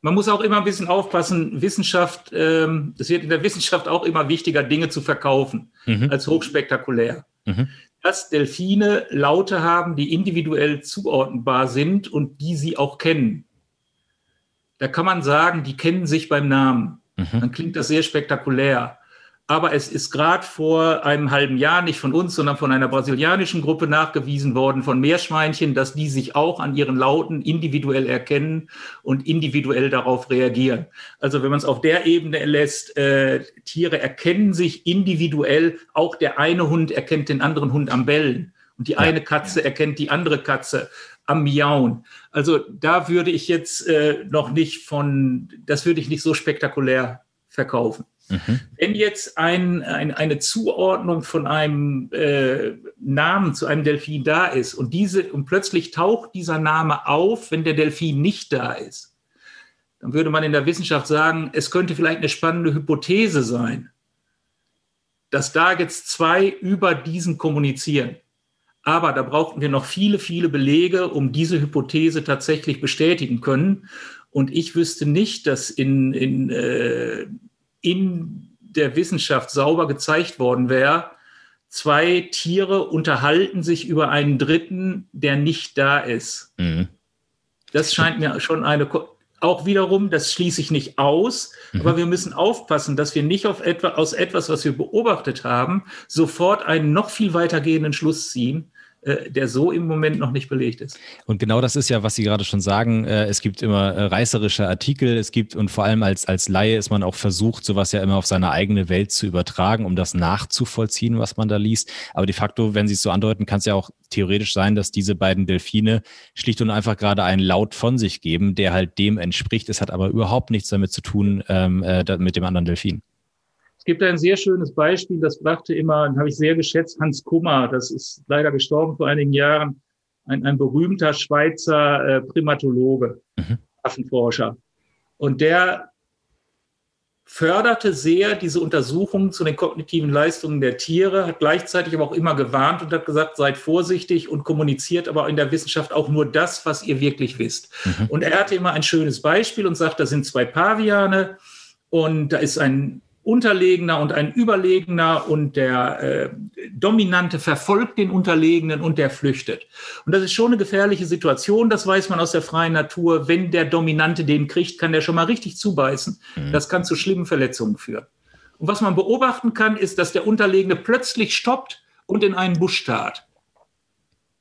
man muss auch immer ein bisschen aufpassen, Wissenschaft, ähm, es wird in der Wissenschaft auch immer wichtiger, Dinge zu verkaufen mhm. als hochspektakulär. Mhm. Dass Delfine Laute haben, die individuell zuordnenbar sind und die sie auch kennen. Da kann man sagen, die kennen sich beim Namen. Mhm. Dann klingt das sehr spektakulär. Aber es ist gerade vor einem halben Jahr nicht von uns, sondern von einer brasilianischen Gruppe nachgewiesen worden, von Meerschweinchen, dass die sich auch an ihren Lauten individuell erkennen und individuell darauf reagieren. Also wenn man es auf der Ebene lässt, äh, Tiere erkennen sich individuell, auch der eine Hund erkennt den anderen Hund am Bellen und die eine Katze erkennt die andere Katze am Miauen. Also da würde ich jetzt äh, noch nicht von, das würde ich nicht so spektakulär verkaufen. Mhm. Wenn jetzt ein, ein, eine Zuordnung von einem äh, Namen zu einem Delfin da ist und, diese, und plötzlich taucht dieser Name auf, wenn der Delfin nicht da ist, dann würde man in der Wissenschaft sagen, es könnte vielleicht eine spannende Hypothese sein, dass da jetzt zwei über diesen kommunizieren. Aber da brauchten wir noch viele, viele Belege, um diese Hypothese tatsächlich bestätigen können. Und ich wüsste nicht, dass in, in äh, in der Wissenschaft sauber gezeigt worden wäre, zwei Tiere unterhalten sich über einen Dritten, der nicht da ist. Mhm. Das scheint mir schon eine, auch wiederum, das schließe ich nicht aus, mhm. aber wir müssen aufpassen, dass wir nicht auf etwa, aus etwas, was wir beobachtet haben, sofort einen noch viel weitergehenden Schluss ziehen, der so im Moment noch nicht belegt ist. Und genau das ist ja, was Sie gerade schon sagen. Äh, es gibt immer äh, reißerische Artikel. Es gibt, und vor allem als, als Laie ist man auch versucht, sowas ja immer auf seine eigene Welt zu übertragen, um das nachzuvollziehen, was man da liest. Aber de facto, wenn Sie es so andeuten, kann es ja auch theoretisch sein, dass diese beiden Delfine schlicht und einfach gerade einen Laut von sich geben, der halt dem entspricht. Es hat aber überhaupt nichts damit zu tun, ähm, mit dem anderen Delfin. Es gibt ein sehr schönes Beispiel, das brachte immer, habe ich sehr geschätzt, Hans Kummer, das ist leider gestorben vor einigen Jahren, ein, ein berühmter Schweizer äh, Primatologe, mhm. Affenforscher. Und der förderte sehr diese Untersuchungen zu den kognitiven Leistungen der Tiere, hat gleichzeitig aber auch immer gewarnt und hat gesagt, seid vorsichtig und kommuniziert aber in der Wissenschaft auch nur das, was ihr wirklich wisst. Mhm. Und er hatte immer ein schönes Beispiel und sagt, da sind zwei Paviane und da ist ein Unterlegener und ein Überlegener und der äh, Dominante verfolgt den Unterlegenen und der flüchtet. Und das ist schon eine gefährliche Situation, das weiß man aus der freien Natur. Wenn der Dominante den kriegt, kann der schon mal richtig zubeißen. Mhm. Das kann zu schlimmen Verletzungen führen. Und was man beobachten kann, ist, dass der Unterlegene plötzlich stoppt und in einen Busch starrt.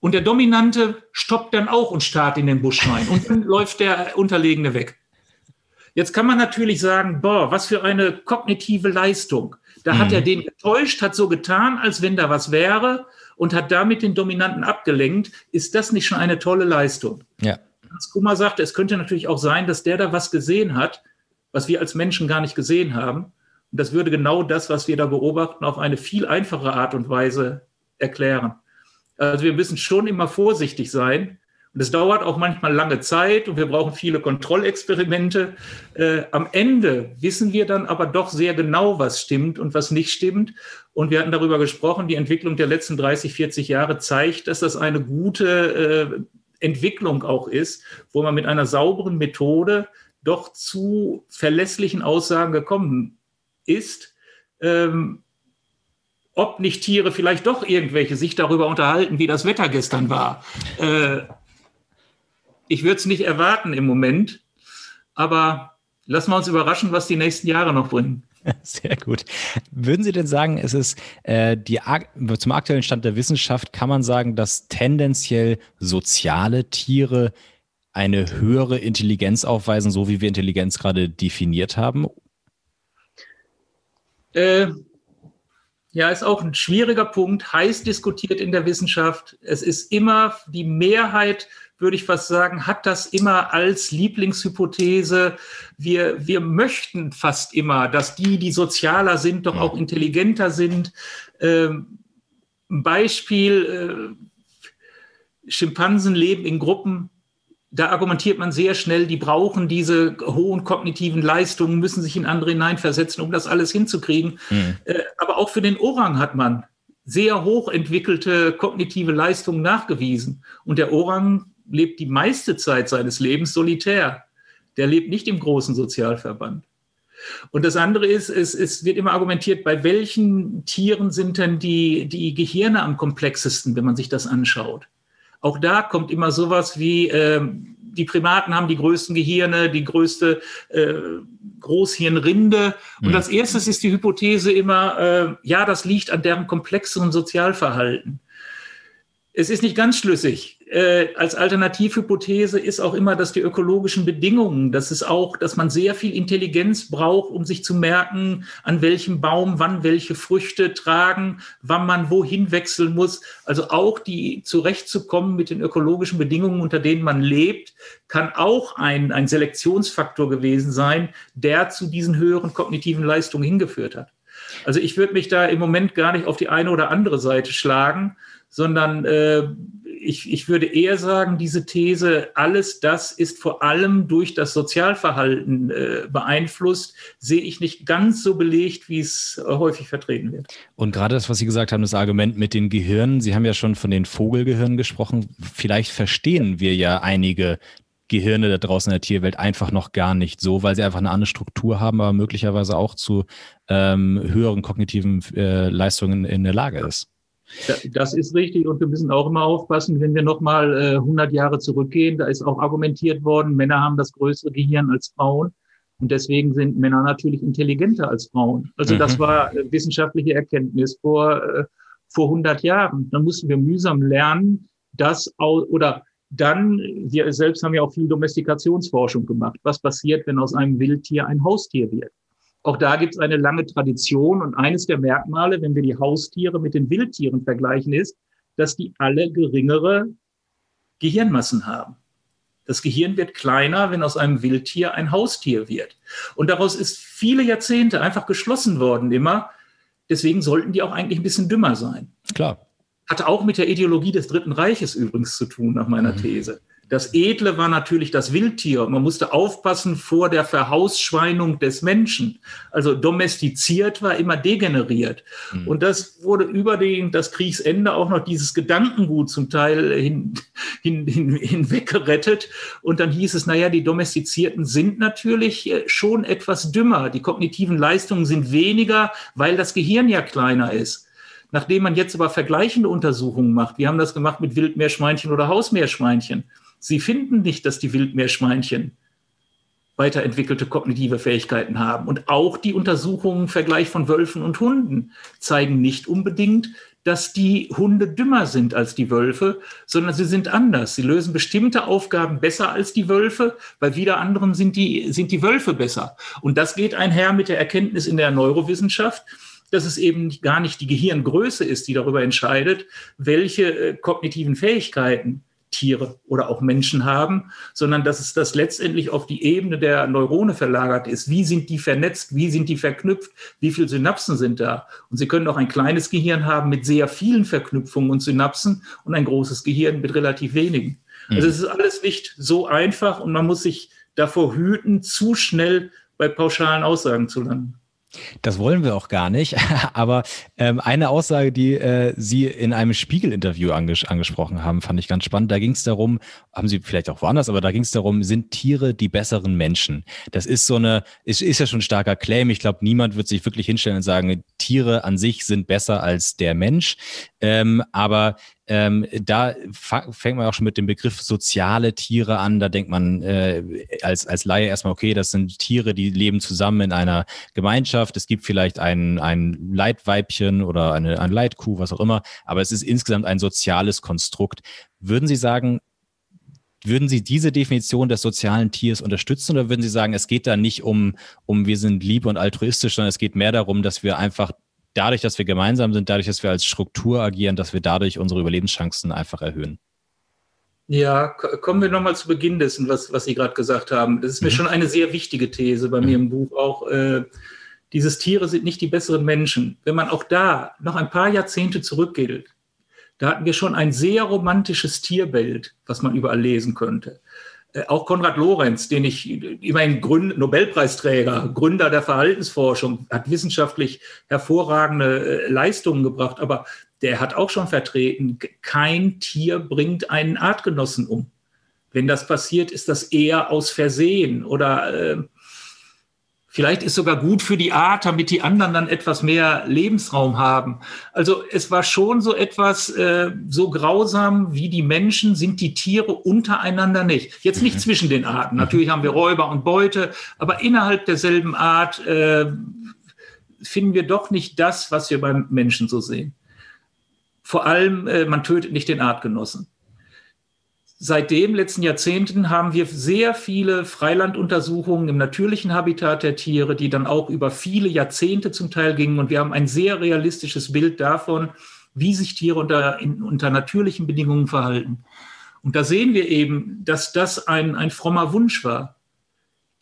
Und der Dominante stoppt dann auch und starrt in den Busch rein. Und dann läuft der Unterlegene weg. Jetzt kann man natürlich sagen, boah, was für eine kognitive Leistung. Da mhm. hat er mhm. den getäuscht, hat so getan, als wenn da was wäre und hat damit den Dominanten abgelenkt. Ist das nicht schon eine tolle Leistung? Ja. Hans Kummer sagte, es könnte natürlich auch sein, dass der da was gesehen hat, was wir als Menschen gar nicht gesehen haben. Und das würde genau das, was wir da beobachten, auf eine viel einfache Art und Weise erklären. Also wir müssen schon immer vorsichtig sein, und es dauert auch manchmal lange Zeit und wir brauchen viele Kontrollexperimente. Äh, am Ende wissen wir dann aber doch sehr genau, was stimmt und was nicht stimmt. Und wir hatten darüber gesprochen, die Entwicklung der letzten 30, 40 Jahre zeigt, dass das eine gute äh, Entwicklung auch ist, wo man mit einer sauberen Methode doch zu verlässlichen Aussagen gekommen ist. Ähm, ob nicht Tiere vielleicht doch irgendwelche sich darüber unterhalten, wie das Wetter gestern war. Äh, ich würde es nicht erwarten im Moment, aber lassen wir uns überraschen, was die nächsten Jahre noch bringen. Sehr gut. Würden Sie denn sagen, es ist äh, die, zum aktuellen Stand der Wissenschaft kann man sagen, dass tendenziell soziale Tiere eine höhere Intelligenz aufweisen, so wie wir Intelligenz gerade definiert haben? Äh, ja, ist auch ein schwieriger Punkt, heiß diskutiert in der Wissenschaft. Es ist immer die Mehrheit, würde ich fast sagen, hat das immer als Lieblingshypothese. Wir, wir möchten fast immer, dass die, die sozialer sind, doch auch intelligenter sind. Ähm, ein Beispiel, äh, Schimpansen leben in Gruppen, da argumentiert man sehr schnell, die brauchen diese hohen kognitiven Leistungen, müssen sich in andere hineinversetzen, um das alles hinzukriegen. Mhm. Äh, aber auch für den Orang hat man sehr hoch entwickelte kognitive Leistungen nachgewiesen. Und der Orang lebt die meiste Zeit seines Lebens solitär. Der lebt nicht im großen Sozialverband. Und das andere ist, es, es, wird immer argumentiert, bei welchen Tieren sind denn die, die Gehirne am komplexesten, wenn man sich das anschaut. Auch da kommt immer sowas wie, äh, die Primaten haben die größten Gehirne, die größte äh, Großhirnrinde. Und mhm. als erstes ist die Hypothese immer, äh, ja, das liegt an deren komplexeren Sozialverhalten. Es ist nicht ganz schlüssig äh, als Alternativhypothese ist auch immer, dass die ökologischen Bedingungen, dass es auch, dass man sehr viel Intelligenz braucht, um sich zu merken, an welchem Baum wann welche Früchte tragen, wann man wohin wechseln muss. Also auch die zurechtzukommen mit den ökologischen Bedingungen, unter denen man lebt, kann auch ein, ein Selektionsfaktor gewesen sein, der zu diesen höheren kognitiven Leistungen hingeführt hat. Also ich würde mich da im Moment gar nicht auf die eine oder andere Seite schlagen, sondern äh, ich, ich würde eher sagen, diese These, alles das ist vor allem durch das Sozialverhalten äh, beeinflusst, sehe ich nicht ganz so belegt, wie es häufig vertreten wird. Und gerade das, was Sie gesagt haben, das Argument mit den Gehirnen, Sie haben ja schon von den Vogelgehirnen gesprochen. Vielleicht verstehen wir ja einige Gehirne da draußen in der Tierwelt einfach noch gar nicht so, weil sie einfach eine andere Struktur haben, aber möglicherweise auch zu ähm, höheren kognitiven äh, Leistungen in der Lage ist. Das ist richtig und wir müssen auch immer aufpassen, wenn wir nochmal äh, 100 Jahre zurückgehen, da ist auch argumentiert worden, Männer haben das größere Gehirn als Frauen und deswegen sind Männer natürlich intelligenter als Frauen. Also mhm. das war äh, wissenschaftliche Erkenntnis vor, äh, vor 100 Jahren. Dann mussten wir mühsam lernen, dass oder dann, wir selbst haben ja auch viel Domestikationsforschung gemacht. Was passiert, wenn aus einem Wildtier ein Haustier wird? Auch da gibt es eine lange Tradition und eines der Merkmale, wenn wir die Haustiere mit den Wildtieren vergleichen, ist, dass die alle geringere Gehirnmassen haben. Das Gehirn wird kleiner, wenn aus einem Wildtier ein Haustier wird. Und daraus ist viele Jahrzehnte einfach geschlossen worden immer. Deswegen sollten die auch eigentlich ein bisschen dümmer sein. Klar. Hatte auch mit der Ideologie des Dritten Reiches übrigens zu tun, nach meiner mhm. These. Das Edle war natürlich das Wildtier. Man musste aufpassen vor der Verhausschweinung des Menschen. Also domestiziert war immer degeneriert. Mhm. Und das wurde über den, das Kriegsende auch noch dieses Gedankengut zum Teil hin, hin, hin, hinweggerettet. Und dann hieß es, naja, die Domestizierten sind natürlich äh, schon etwas dümmer. Die kognitiven Leistungen sind weniger, weil das Gehirn ja kleiner ist. Nachdem man jetzt aber vergleichende Untersuchungen macht, wir haben das gemacht mit Wildmeerschweinchen oder Hausmeerschweinchen, Sie finden nicht, dass die Wildmeerschweinchen weiterentwickelte kognitive Fähigkeiten haben. Und auch die Untersuchungen im Vergleich von Wölfen und Hunden zeigen nicht unbedingt, dass die Hunde dümmer sind als die Wölfe, sondern sie sind anders. Sie lösen bestimmte Aufgaben besser als die Wölfe, bei wieder anderen sind die, sind die Wölfe besser. Und das geht einher mit der Erkenntnis in der Neurowissenschaft, dass es eben gar nicht die Gehirngröße ist, die darüber entscheidet, welche äh, kognitiven Fähigkeiten Tiere oder auch Menschen haben, sondern dass es das letztendlich auf die Ebene der Neurone verlagert ist. Wie sind die vernetzt? Wie sind die verknüpft? Wie viele Synapsen sind da? Und Sie können auch ein kleines Gehirn haben mit sehr vielen Verknüpfungen und Synapsen und ein großes Gehirn mit relativ wenigen. Mhm. Also es ist alles nicht so einfach und man muss sich davor hüten, zu schnell bei pauschalen Aussagen zu landen. Das wollen wir auch gar nicht. Aber ähm, eine Aussage, die äh, Sie in einem Spiegel-Interview anges angesprochen haben, fand ich ganz spannend. Da ging es darum, haben Sie vielleicht auch woanders, aber da ging es darum, sind Tiere die besseren Menschen? Das ist so eine, ist, ist ja schon ein starker Claim. Ich glaube, niemand wird sich wirklich hinstellen und sagen, Tiere an sich sind besser als der Mensch. Ähm, aber Ähm, da fängt man auch schon mit dem Begriff soziale Tiere an. Da denkt man äh, als, als Laie erstmal, okay, das sind Tiere, die leben zusammen in einer Gemeinschaft. Es gibt vielleicht ein, ein Leitweibchen oder eine, eine Leitkuh, was auch immer. Aber es ist insgesamt ein soziales Konstrukt. Würden Sie sagen, würden Sie diese Definition des sozialen Tiers unterstützen oder würden Sie sagen, es geht da nicht um, um wir sind lieb und altruistisch, sondern es geht mehr darum, dass wir einfach dadurch, dass wir gemeinsam sind, dadurch, dass wir als Struktur agieren, dass wir dadurch unsere Überlebenschancen einfach erhöhen? Ja, kommen wir nochmal zu Beginn dessen, was, was Sie gerade gesagt haben. Das ist mir mhm. schon eine sehr wichtige These bei mhm. mir im Buch auch. Äh, dieses Tiere sind nicht die besseren Menschen. Wenn man auch da noch ein paar Jahrzehnte zurückgeht, da hatten wir schon ein sehr romantisches Tierbild, was man überall lesen könnte. Äh, auch Konrad Lorenz, den ich immerhin Gründ Nobelpreisträger, Gründer der Verhaltensforschung, hat wissenschaftlich hervorragende äh, Leistungen gebracht, aber der hat auch schon vertreten, kein Tier bringt einen Artgenossen um. Wenn das passiert, ist das eher aus Versehen oder äh, Vielleicht ist sogar gut für die Art, damit die anderen dann etwas mehr Lebensraum haben. Also es war schon so etwas äh, so grausam wie die Menschen sind die Tiere untereinander nicht. Jetzt nicht mhm. zwischen den Arten. Natürlich haben wir Räuber und Beute, aber innerhalb derselben Art äh, finden wir doch nicht das, was wir beim Menschen so sehen. Vor allem, äh, man tötet nicht den Artgenossen. Seit den letzten Jahrzehnten haben wir sehr viele Freilanduntersuchungen im natürlichen Habitat der Tiere, die dann auch über viele Jahrzehnte zum Teil gingen. Und wir haben ein sehr realistisches Bild davon, wie sich Tiere unter, in, unter natürlichen Bedingungen verhalten. Und da sehen wir eben, dass das ein, ein frommer Wunsch war.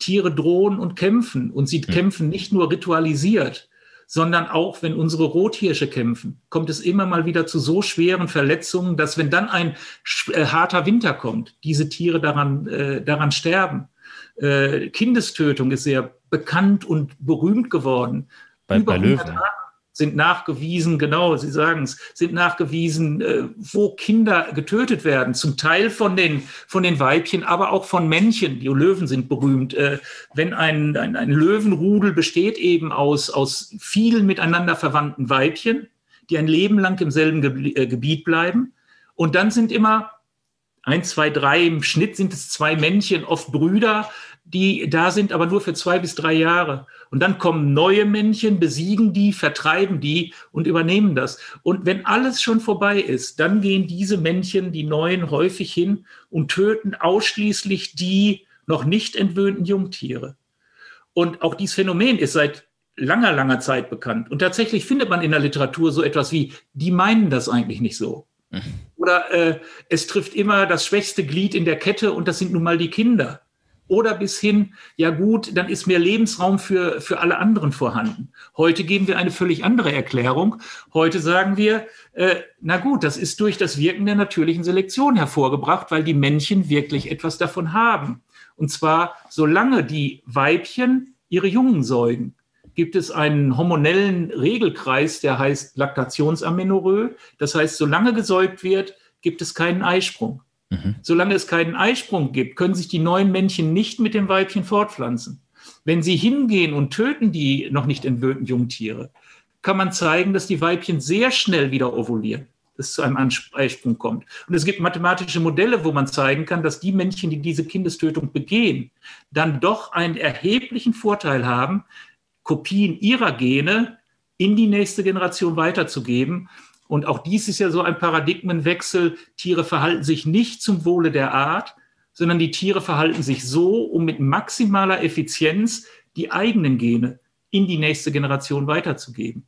Tiere drohen und kämpfen. Und sie mhm. kämpfen nicht nur ritualisiert, sondern auch wenn unsere Rothirsche kämpfen, kommt es immer mal wieder zu so schweren Verletzungen, dass wenn dann ein äh, harter Winter kommt, diese Tiere daran, äh, daran sterben. Äh, Kindestötung ist sehr bekannt und berühmt geworden. Bei, Über bei Löwen sind nachgewiesen, genau, Sie sagen es, sind nachgewiesen, äh, wo Kinder getötet werden, zum Teil von den, von den Weibchen, aber auch von Männchen. Die Löwen sind berühmt. Äh, wenn ein, ein, ein Löwenrudel besteht eben aus, aus vielen miteinander verwandten Weibchen, die ein Leben lang im selben Ge äh, Gebiet bleiben. Und dann sind immer ein, zwei, drei, im Schnitt sind es zwei Männchen, oft Brüder, die da sind, aber nur für zwei bis drei Jahre. Und dann kommen neue Männchen, besiegen die, vertreiben die und übernehmen das. Und wenn alles schon vorbei ist, dann gehen diese Männchen, die neuen, häufig hin und töten ausschließlich die noch nicht entwöhnten Jungtiere. Und auch dieses Phänomen ist seit langer, langer Zeit bekannt. Und tatsächlich findet man in der Literatur so etwas wie, die meinen das eigentlich nicht so. Mhm. Oder äh, es trifft immer das schwächste Glied in der Kette und das sind nun mal die Kinder oder bis hin, ja gut, dann ist mehr Lebensraum für, für alle anderen vorhanden. Heute geben wir eine völlig andere Erklärung. Heute sagen wir, äh, na gut, das ist durch das Wirken der natürlichen Selektion hervorgebracht, weil die Männchen wirklich etwas davon haben. Und zwar, solange die Weibchen ihre Jungen säugen, gibt es einen hormonellen Regelkreis, der heißt Laktationsamenorrhoe. Das heißt, solange gesäugt wird, gibt es keinen Eisprung. Mhm. Solange es keinen Eisprung gibt, können sich die neuen Männchen nicht mit dem Weibchen fortpflanzen. Wenn sie hingehen und töten die noch nicht entwöhnten Jungtiere, kann man zeigen, dass die Weibchen sehr schnell wieder ovulieren, dass es zu einem Eisprung kommt. Und es gibt mathematische Modelle, wo man zeigen kann, dass die Männchen, die diese Kindestötung begehen, dann doch einen erheblichen Vorteil haben, Kopien ihrer Gene in die nächste Generation weiterzugeben und auch dies ist ja so ein Paradigmenwechsel. Tiere verhalten sich nicht zum Wohle der Art, sondern die Tiere verhalten sich so, um mit maximaler Effizienz die eigenen Gene in die nächste Generation weiterzugeben.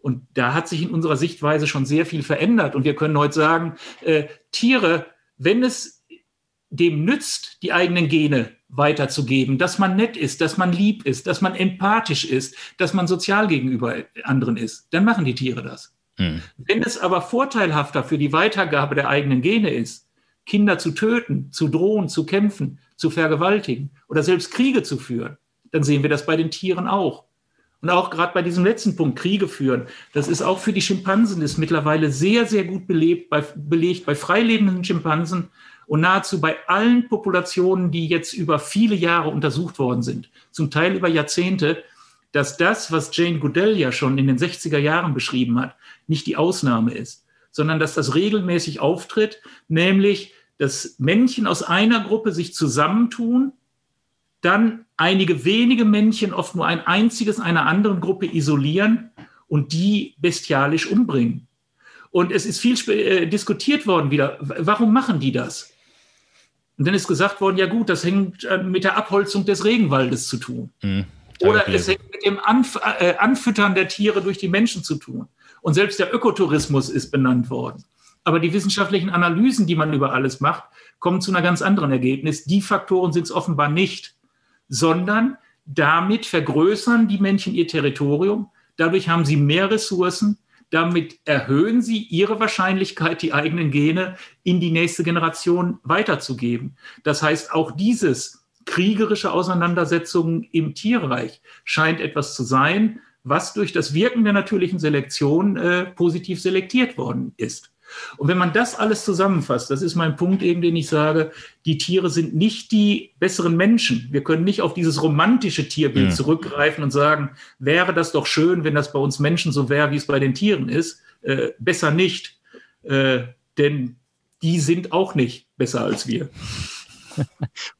Und da hat sich in unserer Sichtweise schon sehr viel verändert. Und wir können heute sagen, äh, Tiere, wenn es dem nützt, die eigenen Gene weiterzugeben, dass man nett ist, dass man lieb ist, dass man empathisch ist, dass man sozial gegenüber anderen ist, dann machen die Tiere das. Hm. Wenn es aber vorteilhafter für die Weitergabe der eigenen Gene ist, Kinder zu töten, zu drohen, zu kämpfen, zu vergewaltigen oder selbst Kriege zu führen, dann sehen wir das bei den Tieren auch. Und auch gerade bei diesem letzten Punkt, Kriege führen, das ist auch für die Schimpansen ist mittlerweile sehr, sehr gut belebt, bei, belegt bei freilebenden Schimpansen und nahezu bei allen Populationen, die jetzt über viele Jahre untersucht worden sind, zum Teil über Jahrzehnte, dass das, was Jane Goodell ja schon in den 60er Jahren beschrieben hat, nicht die Ausnahme ist, sondern dass das regelmäßig auftritt, nämlich dass Männchen aus einer Gruppe sich zusammentun, dann einige wenige Männchen, oft nur ein einziges einer anderen Gruppe isolieren und die bestialisch umbringen. Und es ist viel äh, diskutiert worden wieder, warum machen die das? Und dann ist gesagt worden, ja gut, das hängt äh, mit der Abholzung des Regenwaldes zu tun. Mhm. Oder es hängt mit dem Anf äh, Anfüttern der Tiere durch die Menschen zu tun. Und selbst der Ökotourismus ist benannt worden. Aber die wissenschaftlichen Analysen, die man über alles macht, kommen zu einer ganz anderen Ergebnis. Die Faktoren sind es offenbar nicht, sondern damit vergrößern die Männchen ihr Territorium. Dadurch haben sie mehr Ressourcen. Damit erhöhen sie ihre Wahrscheinlichkeit, die eigenen Gene in die nächste Generation weiterzugeben. Das heißt, auch dieses kriegerische Auseinandersetzungen im Tierreich scheint etwas zu sein, was durch das Wirken der natürlichen Selektion äh, positiv selektiert worden ist. Und wenn man das alles zusammenfasst, das ist mein Punkt eben, den ich sage, die Tiere sind nicht die besseren Menschen. Wir können nicht auf dieses romantische Tierbild ja. zurückgreifen und sagen, wäre das doch schön, wenn das bei uns Menschen so wäre, wie es bei den Tieren ist. Äh, besser nicht, äh, denn die sind auch nicht besser als wir.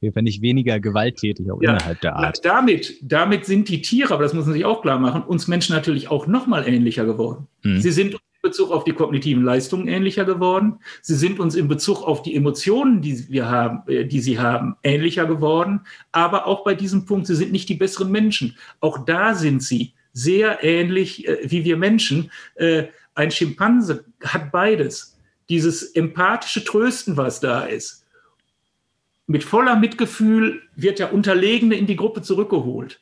Wir werden nicht weniger gewalttätig, auch ja, innerhalb der Art. Damit, damit sind die Tiere, aber das muss man sich auch klar machen, uns Menschen natürlich auch noch mal ähnlicher geworden. Hm. Sie sind Bezug auf die kognitiven Leistungen ähnlicher geworden. Sie sind uns in Bezug auf die Emotionen, die wir haben, äh, die sie haben, ähnlicher geworden. Aber auch bei diesem Punkt, sie sind nicht die besseren Menschen. Auch da sind sie sehr ähnlich äh, wie wir Menschen. Äh, ein Schimpanse hat beides. Dieses empathische Trösten, was da ist. Mit voller Mitgefühl wird der Unterlegene in die Gruppe zurückgeholt.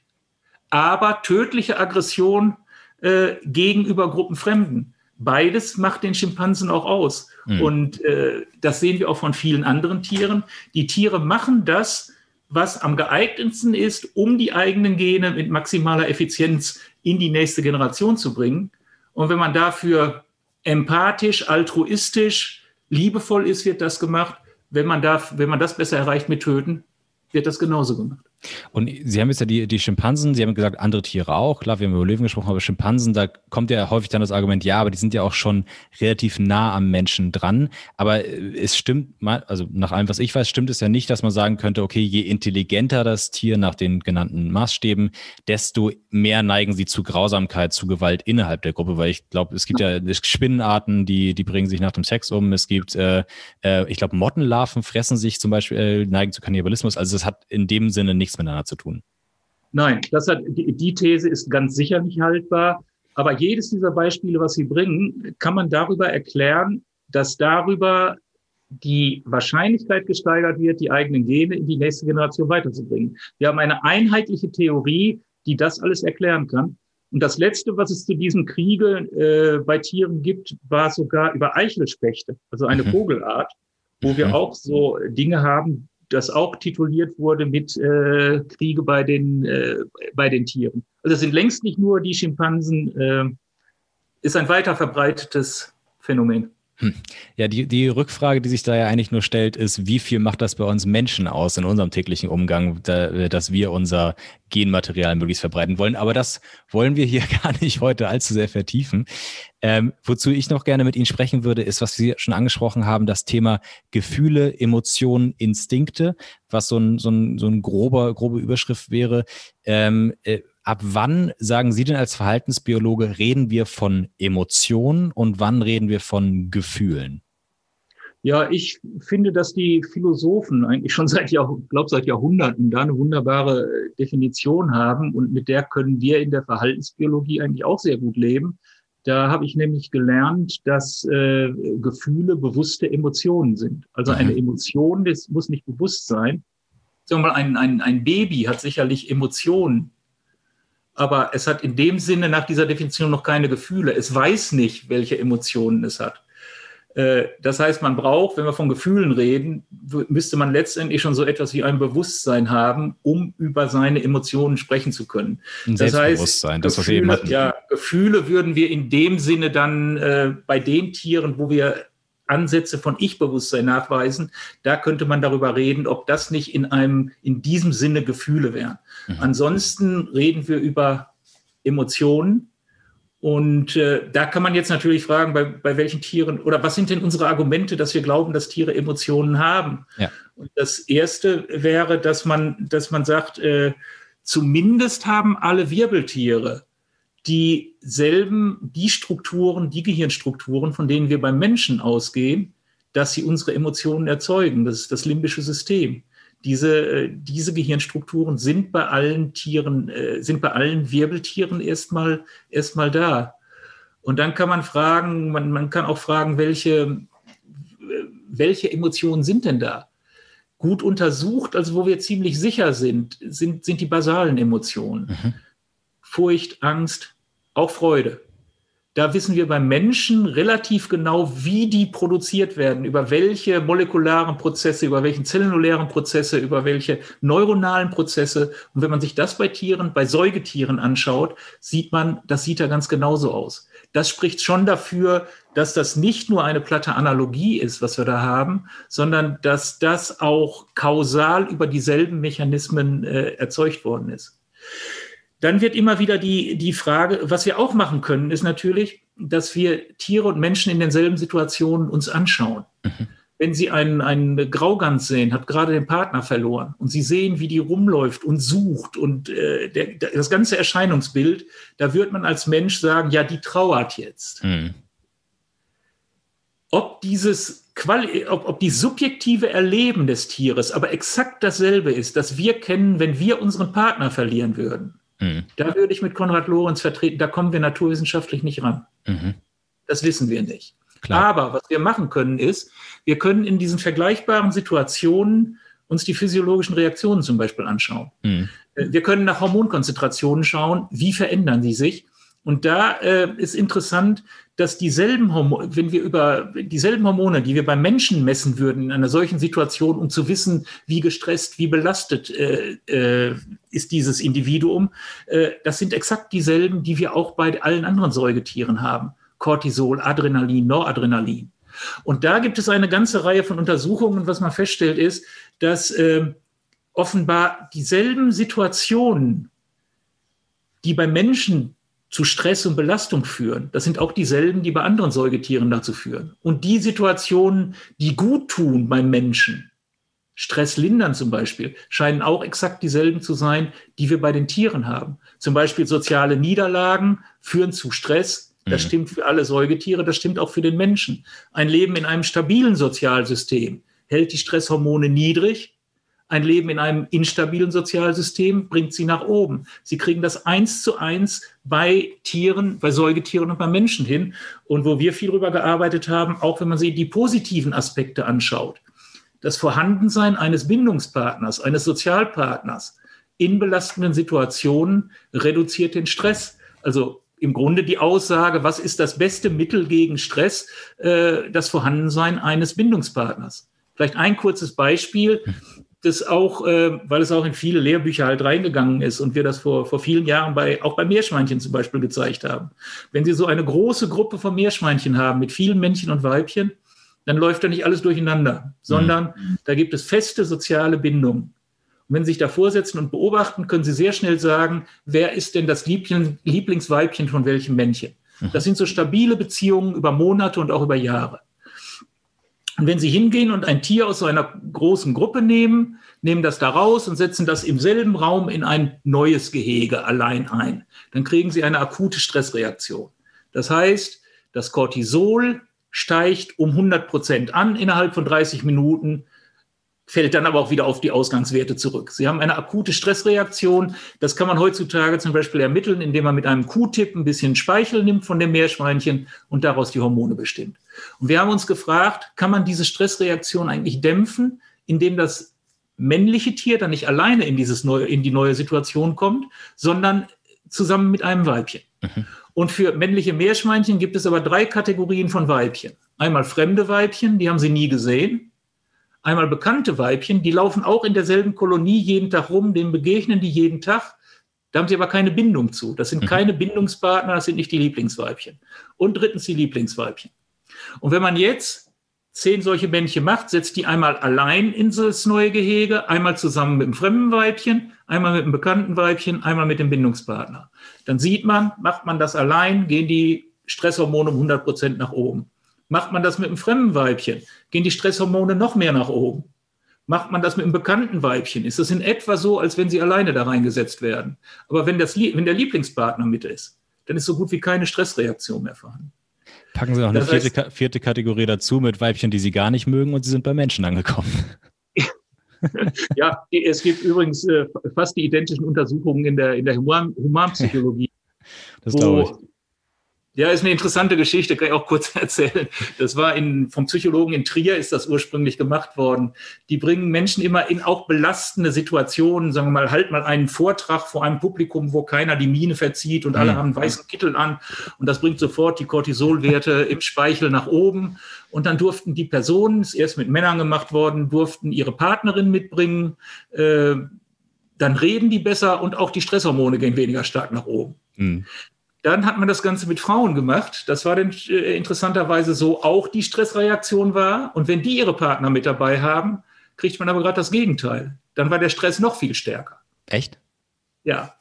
Aber tödliche Aggression äh, gegenüber Gruppenfremden beides macht den Schimpansen auch aus. Mhm. Und äh, das sehen wir auch von vielen anderen Tieren. Die Tiere machen das, was am geeignetsten ist, um die eigenen Gene mit maximaler Effizienz in die nächste Generation zu bringen. Und wenn man dafür empathisch, altruistisch, liebevoll ist, wird das gemacht. Wenn man, darf, wenn man das besser erreicht mit Töten, wird das genauso gemacht. Und Sie haben jetzt ja die, die Schimpansen, Sie haben gesagt, andere Tiere auch. Klar, wir haben über Löwen gesprochen, aber Schimpansen, da kommt ja häufig dann das Argument, ja, aber die sind ja auch schon relativ nah am Menschen dran. Aber äh, es stimmt, also nach allem, was ich weiß, stimmt es ja nicht, dass man sagen könnte, okay, je intelligenter das Tier nach den genannten Maßstäben, desto mehr neigen sie zu Grausamkeit, zu Gewalt innerhalb der Gruppe. Weil ich glaube, es gibt ja Spinnenarten, die, die bringen sich nach dem Sex um. Es gibt, äh, äh, ich glaube, Mottenlarven fressen sich zum Beispiel, äh, neigen zu Kannibalismus. Also es hat in dem Sinne nichts miteinander zu tun. Nein, das hat, die, die These ist ganz sicher nicht haltbar. Aber jedes dieser Beispiele, was Sie bringen, kann man darüber erklären, dass darüber die Wahrscheinlichkeit gesteigert wird, die eigenen Gene in die nächste Generation weiterzubringen. Wir haben eine einheitliche Theorie, die das alles erklären kann. Und das Letzte, was es zu diesem Kriege äh, bei Tieren gibt, war sogar über Eichelspechte, also eine mhm. Vogelart, wo wir mhm. auch so Dinge haben, das auch tituliert wurde mit äh, Kriege bei den, äh, bei den Tieren. Also es sind längst nicht nur die Schimpansen, äh, ist ein weiter verbreitetes Phänomen. Hm. Ja, die, die Rückfrage, die sich da ja eigentlich nur stellt, ist, wie viel macht das bei uns Menschen aus in unserem täglichen Umgang, da, dass wir unser Genmaterial möglichst verbreiten wollen. Aber das wollen wir hier gar nicht heute allzu sehr vertiefen. Ähm, wozu ich noch gerne mit Ihnen sprechen würde, ist, was Sie schon angesprochen haben, das Thema Gefühle, Emotionen, Instinkte, was so ein, so ein, so ein grober, grobe Überschrift wäre. Ähm, äh, ab wann, sagen Sie denn als Verhaltensbiologe, reden wir von Emotionen und wann reden wir von Gefühlen? Ja, ich finde, dass die Philosophen eigentlich schon seit, Jahr, glaub, seit Jahrhunderten da eine wunderbare äh, Definition haben und mit der können wir in der Verhaltensbiologie eigentlich auch sehr gut leben. Da habe ich nämlich gelernt, dass äh, Gefühle bewusste Emotionen sind. Also eine mhm. Emotion, das muss nicht bewusst sein. Sagen wir mal, ein, ein, ein Baby hat sicherlich Emotionen aber es hat in dem Sinne nach dieser Definition noch keine Gefühle. Es weiß nicht, welche Emotionen es hat. Äh, das heißt, man braucht, wenn wir von Gefühlen reden, müsste man letztendlich schon so etwas wie ein Bewusstsein haben, um über seine Emotionen sprechen zu können. Ein das Selbstbewusstsein, heißt, das, was Gefühle, wir eben hatten. Ja, Gefühle würden wir in dem Sinne dann äh, bei den Tieren, wo wir Ansätze von Ich-Bewusstsein nachweisen, da könnte man darüber reden, ob das nicht in einem, in diesem Sinne Gefühle wären. Mhm. Ansonsten reden wir über Emotionen Und äh, da kann man jetzt natürlich fragen, bei, bei welchen Tieren oder was sind denn unsere Argumente, dass wir glauben, dass Tiere Emotionen haben? Ja. Und das erste wäre, dass man, dass man sagt, äh, zumindest haben alle Wirbeltiere dieselben, die Strukturen, die Gehirnstrukturen, von denen wir beim Menschen ausgehen, dass sie unsere Emotionen erzeugen. Das ist das limbische System. Diese, äh, diese Gehirnstrukturen sind bei allen Tieren, äh, sind bei allen Wirbeltieren erstmal, erstmal da. Und dann kann man fragen, man, man kann auch fragen, welche, welche Emotionen sind denn da? Gut untersucht, also wo wir ziemlich sicher sind, sind, sind die basalen Emotionen. Mhm. Furcht, Angst, auch Freude da wissen wir beim Menschen relativ genau, wie die produziert werden, über welche molekularen Prozesse, über welche zellulären Prozesse, über welche neuronalen Prozesse. Und wenn man sich das bei Tieren, bei Säugetieren anschaut, sieht man, das sieht da ganz genauso aus. Das spricht schon dafür, dass das nicht nur eine platte Analogie ist, was wir da haben, sondern dass das auch kausal über dieselben Mechanismen äh, erzeugt worden ist. Dann wird immer wieder die, die Frage, was wir auch machen können, ist natürlich, dass wir Tiere und Menschen in denselben Situationen uns anschauen. Mhm. Wenn Sie einen, einen Graugans sehen, hat gerade den Partner verloren und Sie sehen, wie die rumläuft und sucht und äh, der, das ganze Erscheinungsbild, da wird man als Mensch sagen, ja, die trauert jetzt. Mhm. Ob dieses Quali ob, ob die subjektive Erleben des Tieres aber exakt dasselbe ist, das wir kennen, wenn wir unseren Partner verlieren würden, Mhm. Da würde ich mit Konrad Lorenz vertreten, da kommen wir naturwissenschaftlich nicht ran. Mhm. Das wissen wir nicht. Klar. Aber was wir machen können, ist, wir können in diesen vergleichbaren Situationen uns die physiologischen Reaktionen zum Beispiel anschauen. Mhm. Wir können nach Hormonkonzentrationen schauen, wie verändern sie sich. Und da äh, ist interessant, dass dieselben Hormone, wenn wir über dieselben Hormone, die wir beim Menschen messen würden in einer solchen Situation, um zu wissen, wie gestresst, wie belastet äh, äh, ist dieses Individuum, äh, das sind exakt dieselben, die wir auch bei allen anderen Säugetieren haben. Cortisol, Adrenalin, Noradrenalin. Und da gibt es eine ganze Reihe von Untersuchungen. Was man feststellt, ist, dass äh, offenbar dieselben Situationen, die beim Menschen zu Stress und Belastung führen. Das sind auch dieselben, die bei anderen Säugetieren dazu führen. Und die Situationen, die gut tun beim Menschen, Stress lindern zum Beispiel, scheinen auch exakt dieselben zu sein, die wir bei den Tieren haben. Zum Beispiel soziale Niederlagen führen zu Stress. Das mhm. stimmt für alle Säugetiere, das stimmt auch für den Menschen. Ein Leben in einem stabilen Sozialsystem hält die Stresshormone niedrig, ein Leben in einem instabilen Sozialsystem bringt sie nach oben. Sie kriegen das eins zu eins bei Tieren, bei Säugetieren und bei Menschen hin. Und wo wir viel darüber gearbeitet haben, auch wenn man sich die positiven Aspekte anschaut, das Vorhandensein eines Bindungspartners, eines Sozialpartners in belastenden Situationen reduziert den Stress. Also im Grunde die Aussage, was ist das beste Mittel gegen Stress? Äh, das Vorhandensein eines Bindungspartners. Vielleicht ein kurzes Beispiel das auch, äh, weil es auch in viele Lehrbücher halt reingegangen ist und wir das vor, vor vielen Jahren bei, auch bei Meerschweinchen zum Beispiel gezeigt haben. Wenn Sie so eine große Gruppe von Meerschweinchen haben mit vielen Männchen und Weibchen, dann läuft da nicht alles durcheinander, sondern mhm. da gibt es feste soziale Bindungen. Und wenn Sie sich da vorsetzen und beobachten, können Sie sehr schnell sagen, wer ist denn das Liebling, Lieblingsweibchen von welchem Männchen? Mhm. Das sind so stabile Beziehungen über Monate und auch über Jahre. Und wenn Sie hingehen und ein Tier aus so einer großen Gruppe nehmen, nehmen das da raus und setzen das im selben Raum in ein neues Gehege allein ein, dann kriegen Sie eine akute Stressreaktion. Das heißt, das Cortisol steigt um 100 Prozent an innerhalb von 30 Minuten fällt dann aber auch wieder auf die Ausgangswerte zurück. Sie haben eine akute Stressreaktion. Das kann man heutzutage zum Beispiel ermitteln, indem man mit einem Q-Tip ein bisschen Speichel nimmt von dem Meerschweinchen und daraus die Hormone bestimmt. Und wir haben uns gefragt, kann man diese Stressreaktion eigentlich dämpfen, indem das männliche Tier dann nicht alleine in, dieses neue, in die neue Situation kommt, sondern zusammen mit einem Weibchen. Mhm. Und für männliche Meerschweinchen gibt es aber drei Kategorien von Weibchen. Einmal fremde Weibchen, die haben sie nie gesehen einmal bekannte Weibchen, die laufen auch in derselben Kolonie jeden Tag rum, denen begegnen die jeden Tag. Da haben sie aber keine Bindung zu. Das sind mhm. keine Bindungspartner, das sind nicht die Lieblingsweibchen. Und drittens die Lieblingsweibchen. Und wenn man jetzt zehn solche Männchen macht, setzt die einmal allein in das neue Gehege, einmal zusammen mit dem fremden Weibchen, einmal mit dem bekannten Weibchen, einmal mit dem Bindungspartner. Dann sieht man, macht man das allein, gehen die Stresshormone um 100 Prozent nach oben. Macht man das mit einem fremden Weibchen, gehen die Stresshormone noch mehr nach oben. Macht man das mit einem bekannten Weibchen, ist das in etwa so, als wenn sie alleine da reingesetzt werden. Aber wenn, das, wenn der Lieblingspartner mit ist, dann ist so gut wie keine Stressreaktion mehr vorhanden. Packen Sie noch eine vierte, vierte Kategorie dazu mit Weibchen, die Sie gar nicht mögen und Sie sind bei Menschen angekommen. ja, es gibt übrigens äh, fast die identischen Untersuchungen in der, in der Human Humanpsychologie. Das glaube ich. Ja, ist eine interessante Geschichte, kann ich auch kurz erzählen. Das war in, vom Psychologen in Trier ist das ursprünglich gemacht worden. Die bringen Menschen immer in auch belastende Situationen, sagen wir mal, halt mal einen Vortrag vor einem Publikum, wo keiner die Miene verzieht und alle mhm. haben einen weißen Kittel an und das bringt sofort die Cortisolwerte im Speichel nach oben. Und dann durften die Personen, ist erst mit Männern gemacht worden, durften ihre Partnerin mitbringen. Äh, dann reden die besser und auch die Stresshormone gehen weniger stark nach oben. Mhm. Dann hat man das Ganze mit Frauen gemacht. Das war dann äh, interessanterweise so auch die Stressreaktion war. Und wenn die ihre Partner mit dabei haben, kriegt man aber gerade das Gegenteil. Dann war der Stress noch viel stärker. Echt? Ja.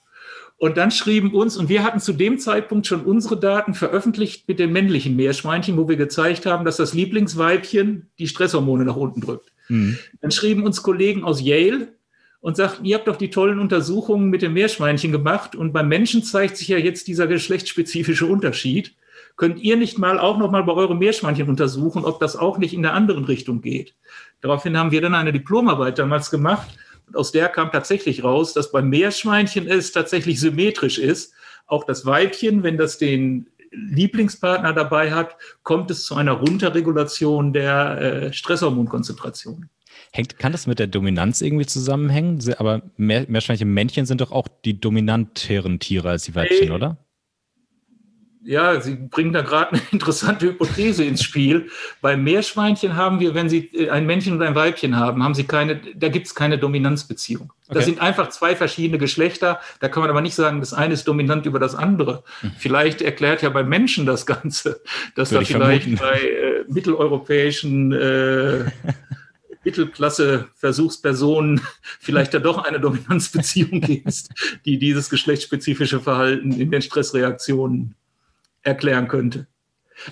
Und dann schrieben uns, und wir hatten zu dem Zeitpunkt schon unsere Daten veröffentlicht mit den männlichen Meerschweinchen, wo wir gezeigt haben, dass das Lieblingsweibchen die Stresshormone nach unten drückt. Mhm. Dann schrieben uns Kollegen aus Yale, und sagt, ihr habt doch die tollen Untersuchungen mit dem Meerschweinchen gemacht und beim Menschen zeigt sich ja jetzt dieser geschlechtsspezifische Unterschied. Könnt ihr nicht mal auch noch mal bei eurem Meerschweinchen untersuchen, ob das auch nicht in der anderen Richtung geht? Daraufhin haben wir dann eine Diplomarbeit damals gemacht und aus der kam tatsächlich raus, dass beim Meerschweinchen es tatsächlich symmetrisch ist. Auch das Weibchen, wenn das den Lieblingspartner dabei hat, kommt es zu einer Runterregulation der äh, Stresshormonkonzentration. Hängt, kann das mit der Dominanz irgendwie zusammenhängen? Aber mehr, Meerschweinchen Männchen sind doch auch die dominanteren Tiere als die Weibchen, hey. oder? Ja, Sie bringen da gerade eine interessante Hypothese ins Spiel. Bei Meerschweinchen haben wir, wenn Sie äh, ein Männchen und ein Weibchen haben, haben Sie keine, da gibt es keine Dominanzbeziehung. Okay. Das sind einfach zwei verschiedene Geschlechter. Da kann man aber nicht sagen, das eine ist dominant über das andere. Hm. Vielleicht erklärt ja beim Menschen das Ganze, dass Würde da vielleicht vermuten. bei äh, mitteleuropäischen äh, Mittelklasse-Versuchspersonen vielleicht da doch eine Dominanzbeziehung ist, die dieses geschlechtsspezifische Verhalten in den Stressreaktionen erklären könnte.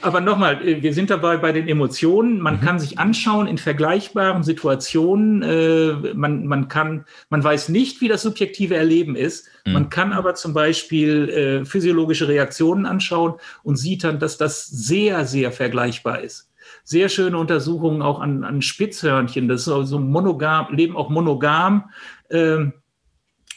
Aber nochmal, äh, wir sind dabei bei den Emotionen. Man mhm. kann sich anschauen in vergleichbaren Situationen. Äh, man, man kann, man weiß nicht, wie das subjektive Erleben ist. Mhm. Man kann aber zum Beispiel äh, physiologische Reaktionen anschauen und sieht dann, dass das sehr, sehr vergleichbar ist sehr schöne Untersuchungen auch an, an Spitzhörnchen. Das ist also monogam, leben auch monogam. Ähm,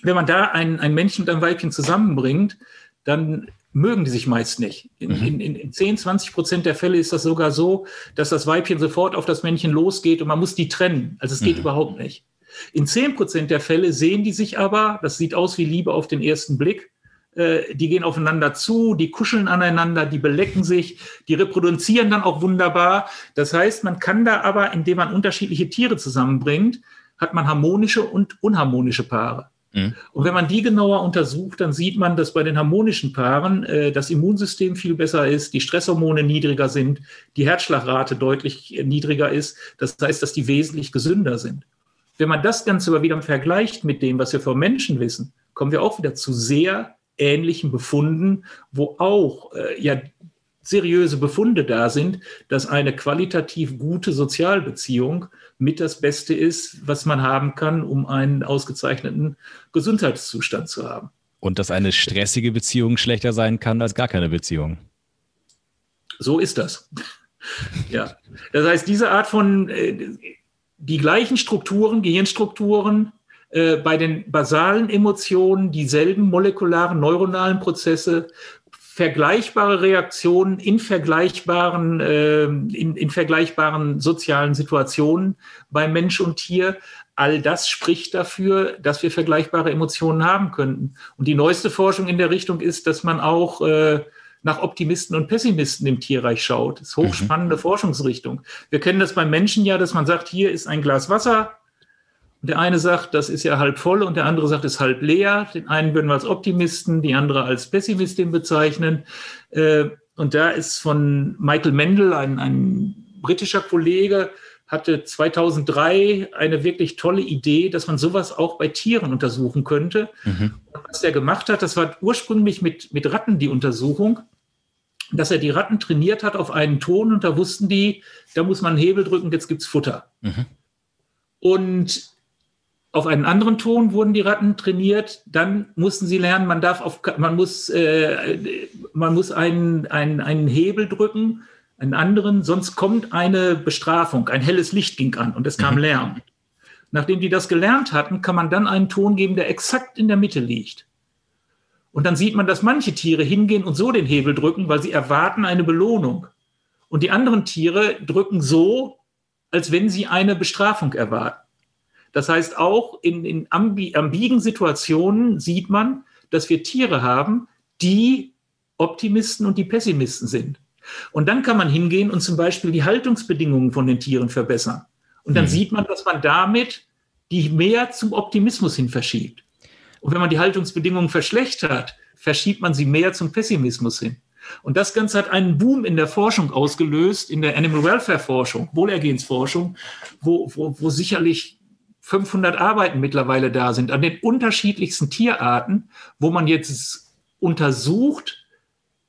wenn man da ein, ein Männchen und ein Weibchen zusammenbringt, dann mögen die sich meist nicht. In, mhm. in, in 10, 20 Prozent der Fälle ist das sogar so, dass das Weibchen sofort auf das Männchen losgeht und man muss die trennen. Also es geht mhm. überhaupt nicht. In 10 Prozent der Fälle sehen die sich aber, das sieht aus wie Liebe auf den ersten Blick, die gehen aufeinander zu, die kuscheln aneinander, die belecken sich, die reproduzieren dann auch wunderbar. Das heißt, man kann da aber, indem man unterschiedliche Tiere zusammenbringt, hat man harmonische und unharmonische Paare. Mhm. Und wenn man die genauer untersucht, dann sieht man, dass bei den harmonischen Paaren äh, das Immunsystem viel besser ist, die Stresshormone niedriger sind, die Herzschlagrate deutlich niedriger ist. Das heißt, dass die wesentlich gesünder sind. Wenn man das Ganze aber wieder vergleicht mit dem, was wir vom Menschen wissen, kommen wir auch wieder zu sehr ähnlichen Befunden, wo auch äh, ja seriöse Befunde da sind, dass eine qualitativ gute Sozialbeziehung mit das Beste ist, was man haben kann, um einen ausgezeichneten Gesundheitszustand zu haben. Und dass eine stressige Beziehung schlechter sein kann als gar keine Beziehung. So ist das. ja. Das heißt, diese Art von, äh, die gleichen Strukturen, Gehirnstrukturen, äh, bei den basalen Emotionen dieselben molekularen neuronalen Prozesse, vergleichbare Reaktionen in vergleichbaren, äh, in, in vergleichbaren sozialen Situationen bei Mensch und Tier. All das spricht dafür, dass wir vergleichbare Emotionen haben könnten. Und die neueste Forschung in der Richtung ist, dass man auch äh, nach Optimisten und Pessimisten im Tierreich schaut. Das ist hochspannende mhm. Forschungsrichtung. Wir kennen das beim Menschen ja, dass man sagt, hier ist ein Glas Wasser, der eine sagt, das ist ja halb voll und der andere sagt, es ist halb leer. Den einen würden wir als Optimisten, die andere als Pessimistin bezeichnen. Äh, und da ist von Michael Mendel, ein, ein britischer Kollege hatte 2003 eine wirklich tolle Idee, dass man sowas auch bei Tieren untersuchen könnte. Mhm. was er gemacht hat, das war ursprünglich mit, mit Ratten die Untersuchung, dass er die Ratten trainiert hat auf einen Ton und da wussten die, da muss man einen Hebel drücken, jetzt gibt es Futter. Mhm. Und auf einen anderen Ton wurden die Ratten trainiert. Dann mussten sie lernen, man darf auf, man muss, äh, man muss einen, einen, einen Hebel drücken, einen anderen, sonst kommt eine Bestrafung. Ein helles Licht ging an und es kam mhm. Lärm. Nachdem die das gelernt hatten, kann man dann einen Ton geben, der exakt in der Mitte liegt. Und dann sieht man, dass manche Tiere hingehen und so den Hebel drücken, weil sie erwarten eine Belohnung. Und die anderen Tiere drücken so, als wenn sie eine Bestrafung erwarten. Das heißt, auch in, in ambigen Situationen sieht man, dass wir Tiere haben, die Optimisten und die Pessimisten sind. Und dann kann man hingehen und zum Beispiel die Haltungsbedingungen von den Tieren verbessern. Und dann mhm. sieht man, dass man damit die mehr zum Optimismus hin verschiebt. Und wenn man die Haltungsbedingungen verschlechtert, verschiebt man sie mehr zum Pessimismus hin. Und das Ganze hat einen Boom in der Forschung ausgelöst, in der Animal Welfare Forschung, Wohlergehensforschung, wo, wo, wo sicherlich 500 Arbeiten mittlerweile da sind an den unterschiedlichsten Tierarten, wo man jetzt untersucht,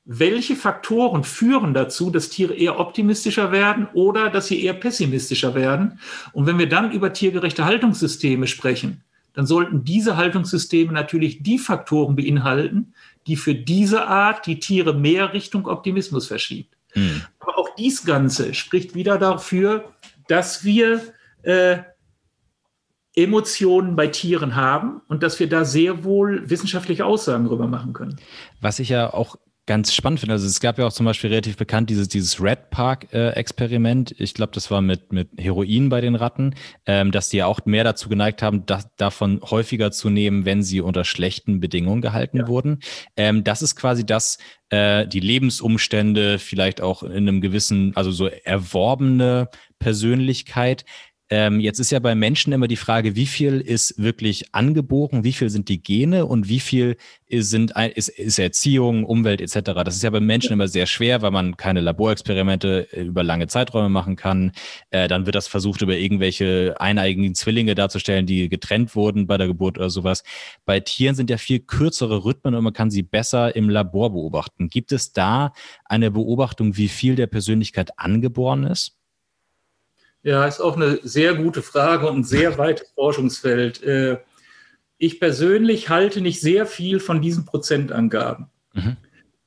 welche Faktoren führen dazu, dass Tiere eher optimistischer werden oder dass sie eher pessimistischer werden. Und wenn wir dann über tiergerechte Haltungssysteme sprechen, dann sollten diese Haltungssysteme natürlich die Faktoren beinhalten, die für diese Art die Tiere mehr Richtung Optimismus verschiebt. Hm. Aber auch dies Ganze spricht wieder dafür, dass wir äh, Emotionen bei Tieren haben und dass wir da sehr wohl wissenschaftliche Aussagen darüber machen können. Was ich ja auch ganz spannend finde. Also es gab ja auch zum Beispiel relativ bekannt dieses, dieses Red Park-Experiment. Äh, ich glaube, das war mit, mit Heroin bei den Ratten, ähm, dass die ja auch mehr dazu geneigt haben, das, davon häufiger zu nehmen, wenn sie unter schlechten Bedingungen gehalten ja. wurden. Ähm, das ist quasi das, äh, die Lebensumstände, vielleicht auch in einem gewissen, also so erworbene Persönlichkeit ähm, jetzt ist ja bei Menschen immer die Frage, wie viel ist wirklich angeboren, wie viel sind die Gene und wie viel ist, sind, ist, ist Erziehung, Umwelt etc. Das ist ja bei Menschen immer sehr schwer, weil man keine Laborexperimente äh, über lange Zeiträume machen kann. Äh, dann wird das versucht, über irgendwelche eineigigen Zwillinge darzustellen, die getrennt wurden bei der Geburt oder sowas. Bei Tieren sind ja viel kürzere Rhythmen und man kann sie besser im Labor beobachten. Gibt es da eine Beobachtung, wie viel der Persönlichkeit angeboren ist? Ja, ist auch eine sehr gute Frage und ein sehr weites Forschungsfeld. Äh, ich persönlich halte nicht sehr viel von diesen Prozentangaben. Mhm.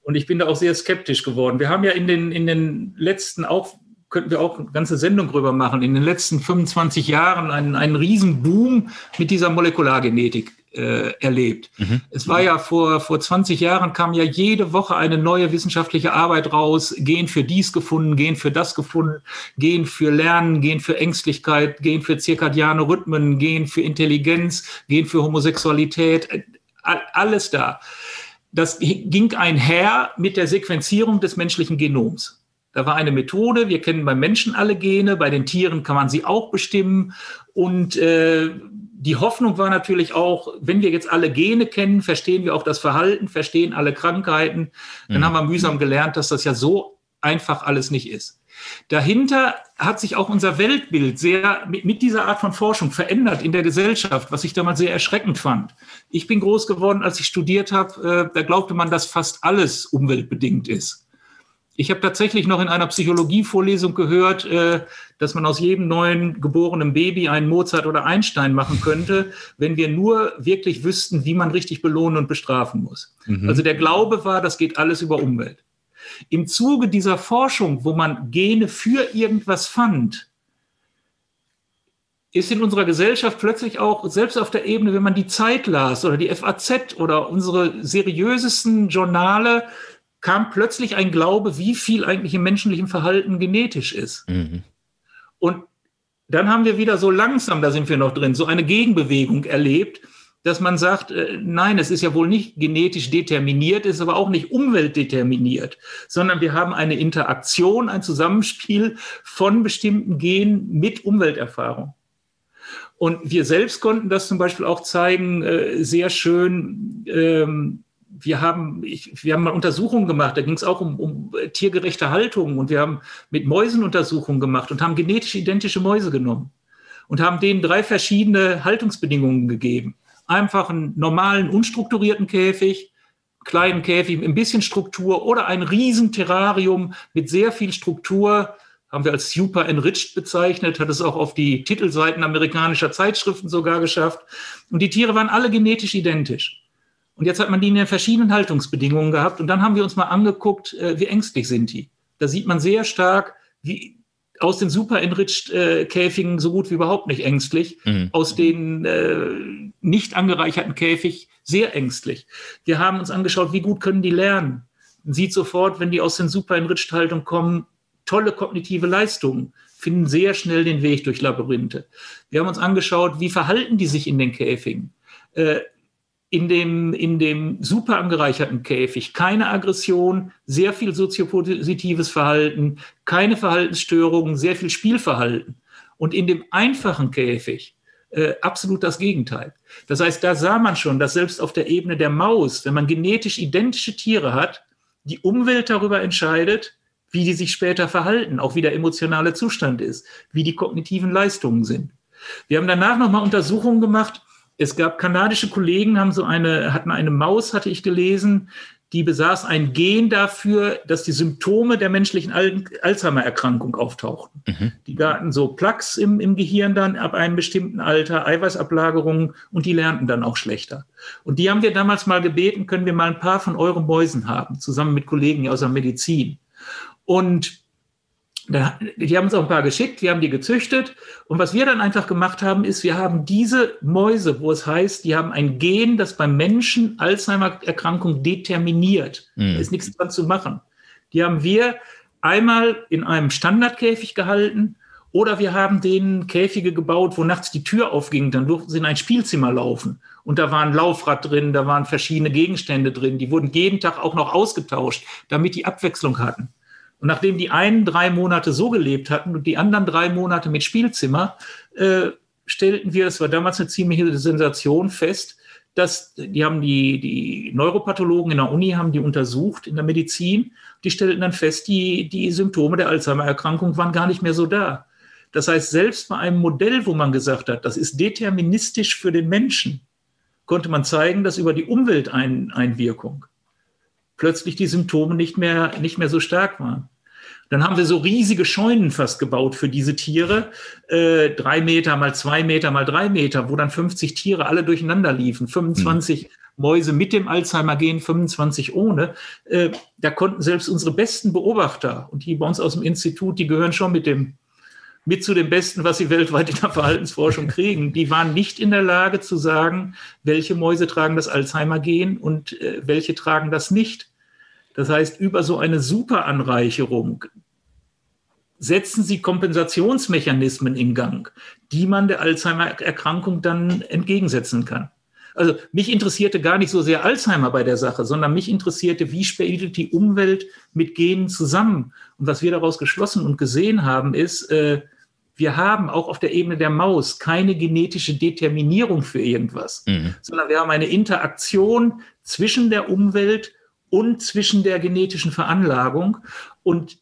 Und ich bin da auch sehr skeptisch geworden. Wir haben ja in den, in den letzten, auch könnten wir auch eine ganze Sendung drüber machen, in den letzten 25 Jahren einen, einen riesen Boom mit dieser Molekulargenetik äh, erlebt. Mhm. Es war ja vor, vor 20 Jahren kam ja jede Woche eine neue wissenschaftliche Arbeit raus, gehen für dies gefunden, gehen für das gefunden, gehen für Lernen, gehen für Ängstlichkeit, gehen für zirkadiane Rhythmen, gehen für Intelligenz, gehen für Homosexualität, alles da. Das ging einher mit der Sequenzierung des menschlichen Genoms. Da war eine Methode, wir kennen beim Menschen alle Gene, bei den Tieren kann man sie auch bestimmen. Und äh, die Hoffnung war natürlich auch, wenn wir jetzt alle Gene kennen, verstehen wir auch das Verhalten, verstehen alle Krankheiten. Dann mhm. haben wir mühsam gelernt, dass das ja so einfach alles nicht ist. Dahinter hat sich auch unser Weltbild sehr mit, mit, dieser Art von Forschung verändert in der Gesellschaft, was ich damals sehr erschreckend fand. Ich bin groß geworden, als ich studiert habe, äh, da glaubte man, dass fast alles umweltbedingt ist. Ich habe tatsächlich noch in einer Psychologievorlesung gehört, äh, dass man aus jedem neuen geborenen Baby einen Mozart oder Einstein machen könnte, wenn wir nur wirklich wüssten, wie man richtig belohnen und bestrafen muss. Mhm. Also der Glaube war, das geht alles über Umwelt. Im Zuge dieser Forschung, wo man Gene für irgendwas fand, ist in unserer Gesellschaft plötzlich auch, selbst auf der Ebene, wenn man die Zeit las oder die FAZ oder unsere seriösesten Journale, kam plötzlich ein Glaube, wie viel eigentlich im menschlichen Verhalten genetisch ist. Mhm. Und dann haben wir wieder so langsam, da sind wir noch drin, so eine Gegenbewegung erlebt, dass man sagt, äh, nein, es ist ja wohl nicht genetisch determiniert, ist aber auch nicht umweltdeterminiert, sondern wir haben eine Interaktion, ein Zusammenspiel von bestimmten Genen mit Umwelterfahrung. Und wir selbst konnten das zum Beispiel auch zeigen, äh, sehr schön, ähm, wir haben, ich, wir haben mal Untersuchungen gemacht, da ging es auch um, um tiergerechte Haltung und wir haben mit Mäusen Untersuchungen gemacht und haben genetisch identische Mäuse genommen und haben denen drei verschiedene Haltungsbedingungen gegeben. Einfach einen normalen, unstrukturierten Käfig, kleinen Käfig mit ein bisschen Struktur oder ein Riesenterrarium mit sehr viel Struktur, haben wir als super enriched bezeichnet, hat es auch auf die Titelseiten amerikanischer Zeitschriften sogar geschafft. Und die Tiere waren alle genetisch identisch. Und jetzt hat man die in den verschiedenen Haltungsbedingungen gehabt. Und dann haben wir uns mal angeguckt, äh, wie ängstlich sind die. Da sieht man sehr stark, wie aus den super enriched äh, Käfigen so gut wie überhaupt nicht ängstlich, mhm. aus den äh, nicht angereicherten Käfig sehr ängstlich. Wir haben uns angeschaut, wie gut können die lernen. Man sieht sofort, wenn die aus den super enriched Haltungen kommen, tolle kognitive Leistungen, finden sehr schnell den Weg durch Labyrinthe. Wir haben uns angeschaut, wie verhalten die sich in den Käfigen. Äh, in dem, in dem super angereicherten Käfig keine Aggression, sehr viel soziopositives Verhalten, keine Verhaltensstörungen, sehr viel Spielverhalten. Und in dem einfachen Käfig äh, absolut das Gegenteil. Das heißt, da sah man schon, dass selbst auf der Ebene der Maus, wenn man genetisch identische Tiere hat, die Umwelt darüber entscheidet, wie die sich später verhalten, auch wie der emotionale Zustand ist, wie die kognitiven Leistungen sind. Wir haben danach nochmal Untersuchungen gemacht, es gab kanadische Kollegen, haben so eine, hatten eine Maus, hatte ich gelesen, die besaß ein Gen dafür, dass die Symptome der menschlichen Alzheimer-Erkrankung auftauchten. Mhm. Die hatten so Plaques im, im Gehirn dann ab einem bestimmten Alter, Eiweißablagerungen und die lernten dann auch schlechter. Und die haben wir damals mal gebeten, können wir mal ein paar von euren Mäusen haben, zusammen mit Kollegen aus der Medizin. Und die haben uns auch ein paar geschickt, wir haben die gezüchtet. Und was wir dann einfach gemacht haben, ist, wir haben diese Mäuse, wo es heißt, die haben ein Gen, das beim Menschen Alzheimer-Erkrankung determiniert. Mhm. Da ist nichts dran zu machen. Die haben wir einmal in einem Standardkäfig gehalten oder wir haben denen Käfige gebaut, wo nachts die Tür aufging, dann durften sie in ein Spielzimmer laufen. Und da war ein Laufrad drin, da waren verschiedene Gegenstände drin. Die wurden jeden Tag auch noch ausgetauscht, damit die Abwechslung hatten. Und nachdem die einen drei Monate so gelebt hatten und die anderen drei Monate mit Spielzimmer, äh, stellten wir, das war damals eine ziemliche Sensation, fest, dass die haben die, die Neuropathologen in der Uni haben die untersucht in der Medizin, die stellten dann fest, die, die Symptome der Alzheimer-Erkrankung waren gar nicht mehr so da. Das heißt, selbst bei einem Modell, wo man gesagt hat, das ist deterministisch für den Menschen, konnte man zeigen, dass über die Umwelteinwirkung plötzlich die Symptome nicht mehr, nicht mehr so stark waren. Dann haben wir so riesige Scheunen fast gebaut für diese Tiere, äh, drei Meter mal zwei Meter mal drei Meter, wo dann 50 Tiere alle durcheinander liefen, 25 mhm. Mäuse mit dem Alzheimer-Gen, 25 ohne. Äh, da konnten selbst unsere besten Beobachter und die bei uns aus dem Institut, die gehören schon mit dem mit zu dem Besten, was sie weltweit in der Verhaltensforschung kriegen. Die waren nicht in der Lage zu sagen, welche Mäuse tragen das Alzheimer-Gen und äh, welche tragen das nicht. Das heißt, über so eine Superanreicherung setzen sie Kompensationsmechanismen in Gang, die man der Alzheimer-Erkrankung dann entgegensetzen kann. Also mich interessierte gar nicht so sehr Alzheimer bei der Sache, sondern mich interessierte, wie spielt die Umwelt mit Genen zusammen. Und was wir daraus geschlossen und gesehen haben, ist, äh, wir haben auch auf der Ebene der Maus keine genetische Determinierung für irgendwas, mhm. sondern wir haben eine Interaktion zwischen der Umwelt und zwischen der genetischen Veranlagung. Und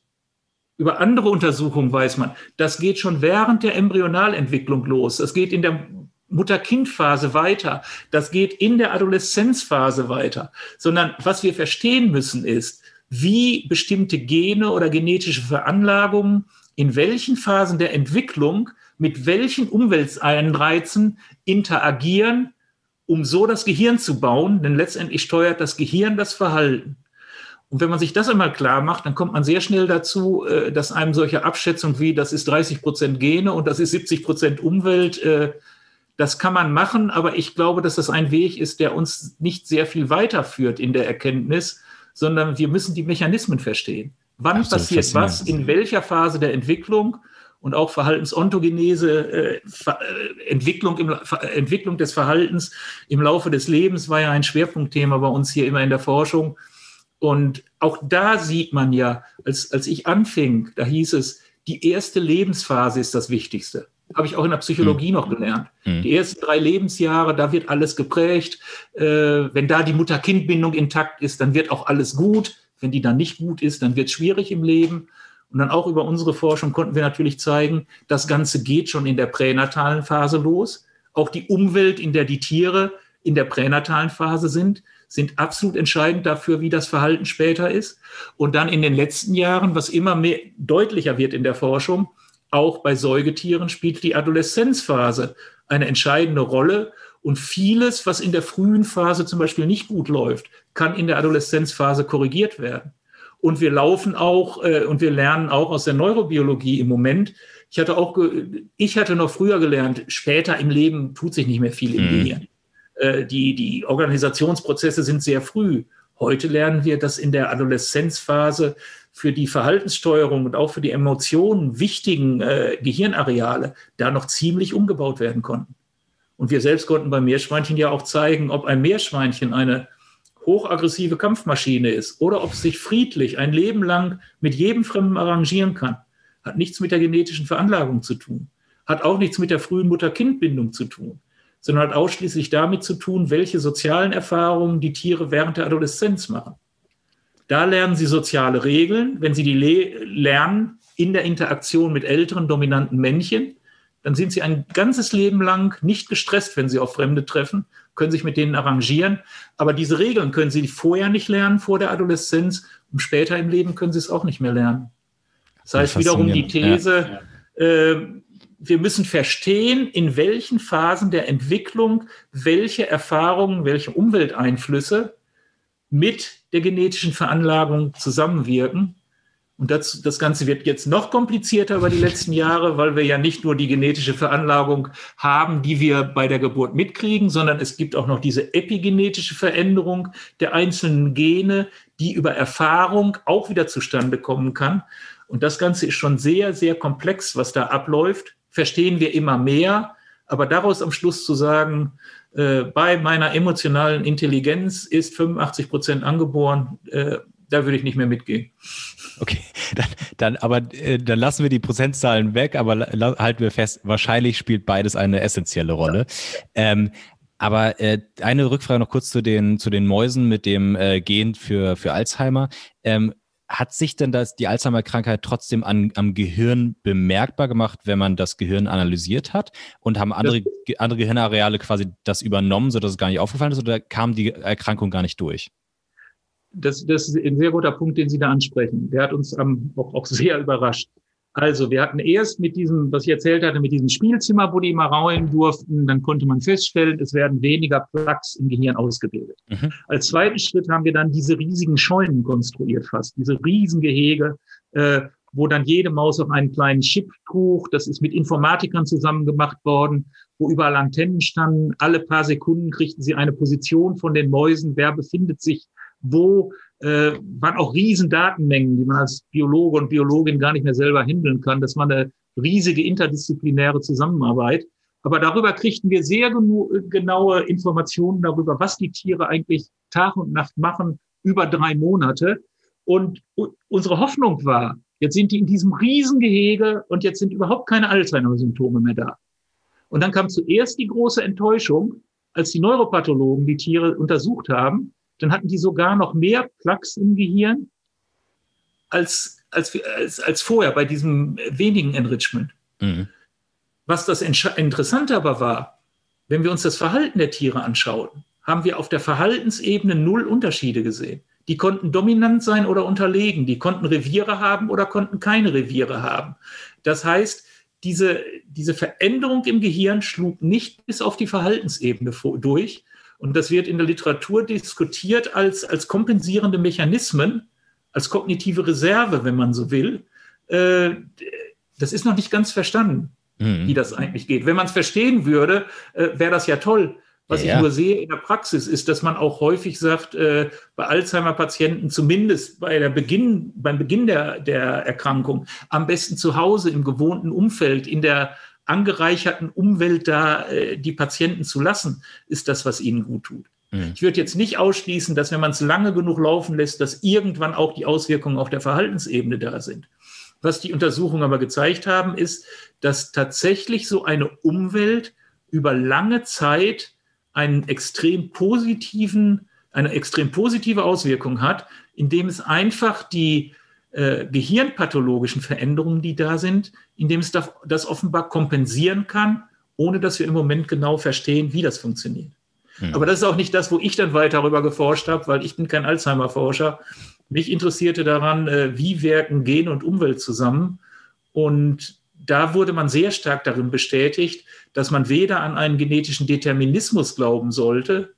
über andere Untersuchungen weiß man, das geht schon während der Embryonalentwicklung los. Das geht in der Mutter-Kind-Phase weiter. Das geht in der Adoleszenzphase weiter. Sondern was wir verstehen müssen ist, wie bestimmte Gene oder genetische Veranlagungen in welchen Phasen der Entwicklung mit welchen Umwelteinreizen interagieren, um so das Gehirn zu bauen, denn letztendlich steuert das Gehirn das Verhalten. Und wenn man sich das einmal klar macht, dann kommt man sehr schnell dazu, äh, dass einem solche Abschätzung wie, das ist 30 Prozent Gene und das ist 70 Prozent Umwelt, äh, das kann man machen, aber ich glaube, dass das ein Weg ist, der uns nicht sehr viel weiterführt in der Erkenntnis, sondern wir müssen die Mechanismen verstehen. Wann Absolut passiert was, in welcher Phase der Entwicklung und auch Verhaltensontogenese, äh, äh, Entwicklung, im, Entwicklung des Verhaltens im Laufe des Lebens war ja ein Schwerpunktthema bei uns hier immer in der Forschung. Und auch da sieht man ja, als, als ich anfing, da hieß es, die erste Lebensphase ist das Wichtigste. habe ich auch in der Psychologie mhm. noch gelernt. Mhm. Die ersten drei Lebensjahre, da wird alles geprägt. Äh, wenn da die Mutter-Kind-Bindung intakt ist, dann wird auch alles gut. Wenn die dann nicht gut ist, dann wird es schwierig im Leben. Und dann auch über unsere Forschung konnten wir natürlich zeigen, das Ganze geht schon in der pränatalen Phase los. Auch die Umwelt, in der die Tiere in der pränatalen Phase sind, sind absolut entscheidend dafür, wie das Verhalten später ist. Und dann in den letzten Jahren, was immer mehr deutlicher wird in der Forschung, auch bei Säugetieren spielt die Adoleszenzphase eine entscheidende Rolle. Und vieles, was in der frühen Phase zum Beispiel nicht gut läuft, kann in der Adoleszenzphase korrigiert werden. Und wir laufen auch äh, und wir lernen auch aus der Neurobiologie im Moment. Ich hatte auch, ich hatte noch früher gelernt, später im Leben tut sich nicht mehr viel im mhm. Gehirn. Äh, die, die Organisationsprozesse sind sehr früh. Heute lernen wir, dass in der Adoleszenzphase für die Verhaltenssteuerung und auch für die Emotionen wichtigen äh, Gehirnareale da noch ziemlich umgebaut werden konnten. Und wir selbst konnten beim Meerschweinchen ja auch zeigen, ob ein Meerschweinchen eine hochaggressive Kampfmaschine ist oder ob es sich friedlich ein Leben lang mit jedem Fremden arrangieren kann, hat nichts mit der genetischen Veranlagung zu tun, hat auch nichts mit der frühen Mutter-Kind-Bindung zu tun, sondern hat ausschließlich damit zu tun, welche sozialen Erfahrungen die Tiere während der Adoleszenz machen. Da lernen sie soziale Regeln. Wenn sie die lernen in der Interaktion mit älteren dominanten Männchen, dann sind sie ein ganzes Leben lang nicht gestresst, wenn sie auf Fremde treffen, können sich mit denen arrangieren. Aber diese Regeln können sie vorher nicht lernen, vor der Adoleszenz. Und später im Leben können sie es auch nicht mehr lernen. Das heißt wiederum die These, ja. äh, wir müssen verstehen, in welchen Phasen der Entwicklung welche Erfahrungen, welche Umwelteinflüsse mit der genetischen Veranlagung zusammenwirken und das, das Ganze wird jetzt noch komplizierter über die letzten Jahre, weil wir ja nicht nur die genetische Veranlagung haben, die wir bei der Geburt mitkriegen, sondern es gibt auch noch diese epigenetische Veränderung der einzelnen Gene, die über Erfahrung auch wieder zustande kommen kann. Und das Ganze ist schon sehr, sehr komplex, was da abläuft. Verstehen wir immer mehr. Aber daraus am Schluss zu sagen, äh, bei meiner emotionalen Intelligenz ist 85 Prozent angeboren, äh, da würde ich nicht mehr mitgehen. Okay, dann, dann aber äh, dann lassen wir die Prozentzahlen weg, aber halten wir fest, wahrscheinlich spielt beides eine essentielle Rolle. Ja. Ähm, aber äh, eine Rückfrage noch kurz zu den, zu den Mäusen mit dem äh, Gen für, für Alzheimer. Ähm, hat sich denn das, die Alzheimer-Krankheit trotzdem an, am Gehirn bemerkbar gemacht, wenn man das Gehirn analysiert hat? Und haben andere, andere Gehirnareale quasi das übernommen, sodass es gar nicht aufgefallen ist, oder kam die Erkrankung gar nicht durch? Das, das ist ein sehr guter Punkt, den Sie da ansprechen. Der hat uns ähm, auch, auch sehr überrascht. Also, wir hatten erst mit diesem, was ich erzählt hatte, mit diesem Spielzimmer, wo die immer raulen durften, dann konnte man feststellen, es werden weniger Plaques im Gehirn ausgebildet. Mhm. Als zweiten Schritt haben wir dann diese riesigen Scheunen konstruiert fast, diese Riesengehege, äh, wo dann jede Maus auf einen kleinen Chip trug. Das ist mit Informatikern zusammen gemacht worden, wo überall Antennen standen. Alle paar Sekunden kriegten sie eine Position von den Mäusen. Wer befindet sich wo äh, waren auch riesen Datenmengen, die man als Biologe und Biologin gar nicht mehr selber handeln kann. Das war eine riesige interdisziplinäre Zusammenarbeit. Aber darüber kriegten wir sehr genaue Informationen darüber, was die Tiere eigentlich Tag und Nacht machen, über drei Monate. Und unsere Hoffnung war, jetzt sind die in diesem Riesengehege und jetzt sind überhaupt keine Alzheimer-Symptome mehr da. Und dann kam zuerst die große Enttäuschung, als die Neuropathologen die Tiere untersucht haben dann hatten die sogar noch mehr Plaques im Gehirn als, als, als, als vorher bei diesem wenigen Enrichment. Mhm. Was das Interessante aber war, wenn wir uns das Verhalten der Tiere anschauten, haben wir auf der Verhaltensebene null Unterschiede gesehen. Die konnten dominant sein oder unterlegen, die konnten Reviere haben oder konnten keine Reviere haben. Das heißt, diese, diese Veränderung im Gehirn schlug nicht bis auf die Verhaltensebene durch, und das wird in der Literatur diskutiert als, als kompensierende Mechanismen, als kognitive Reserve, wenn man so will. Äh, das ist noch nicht ganz verstanden, mhm. wie das eigentlich geht. Wenn man es verstehen würde, äh, wäre das ja toll. Was ja. ich nur sehe in der Praxis ist, dass man auch häufig sagt, äh, bei Alzheimer-Patienten, zumindest bei der Beginn, beim Beginn der, der Erkrankung, am besten zu Hause im gewohnten Umfeld, in der angereicherten Umwelt da äh, die Patienten zu lassen, ist das, was ihnen gut tut. Mhm. Ich würde jetzt nicht ausschließen, dass wenn man es lange genug laufen lässt, dass irgendwann auch die Auswirkungen auf der Verhaltensebene da sind. Was die Untersuchungen aber gezeigt haben, ist, dass tatsächlich so eine Umwelt über lange Zeit einen extrem positiven, eine extrem positive Auswirkung hat, indem es einfach die äh, gehirnpathologischen Veränderungen, die da sind, indem es das, das offenbar kompensieren kann, ohne dass wir im Moment genau verstehen, wie das funktioniert. Mhm. Aber das ist auch nicht das, wo ich dann weiter darüber geforscht habe, weil ich bin kein Alzheimer-Forscher. Mich interessierte daran, äh, wie wirken Gen und Umwelt zusammen. Und da wurde man sehr stark darin bestätigt, dass man weder an einen genetischen Determinismus glauben sollte,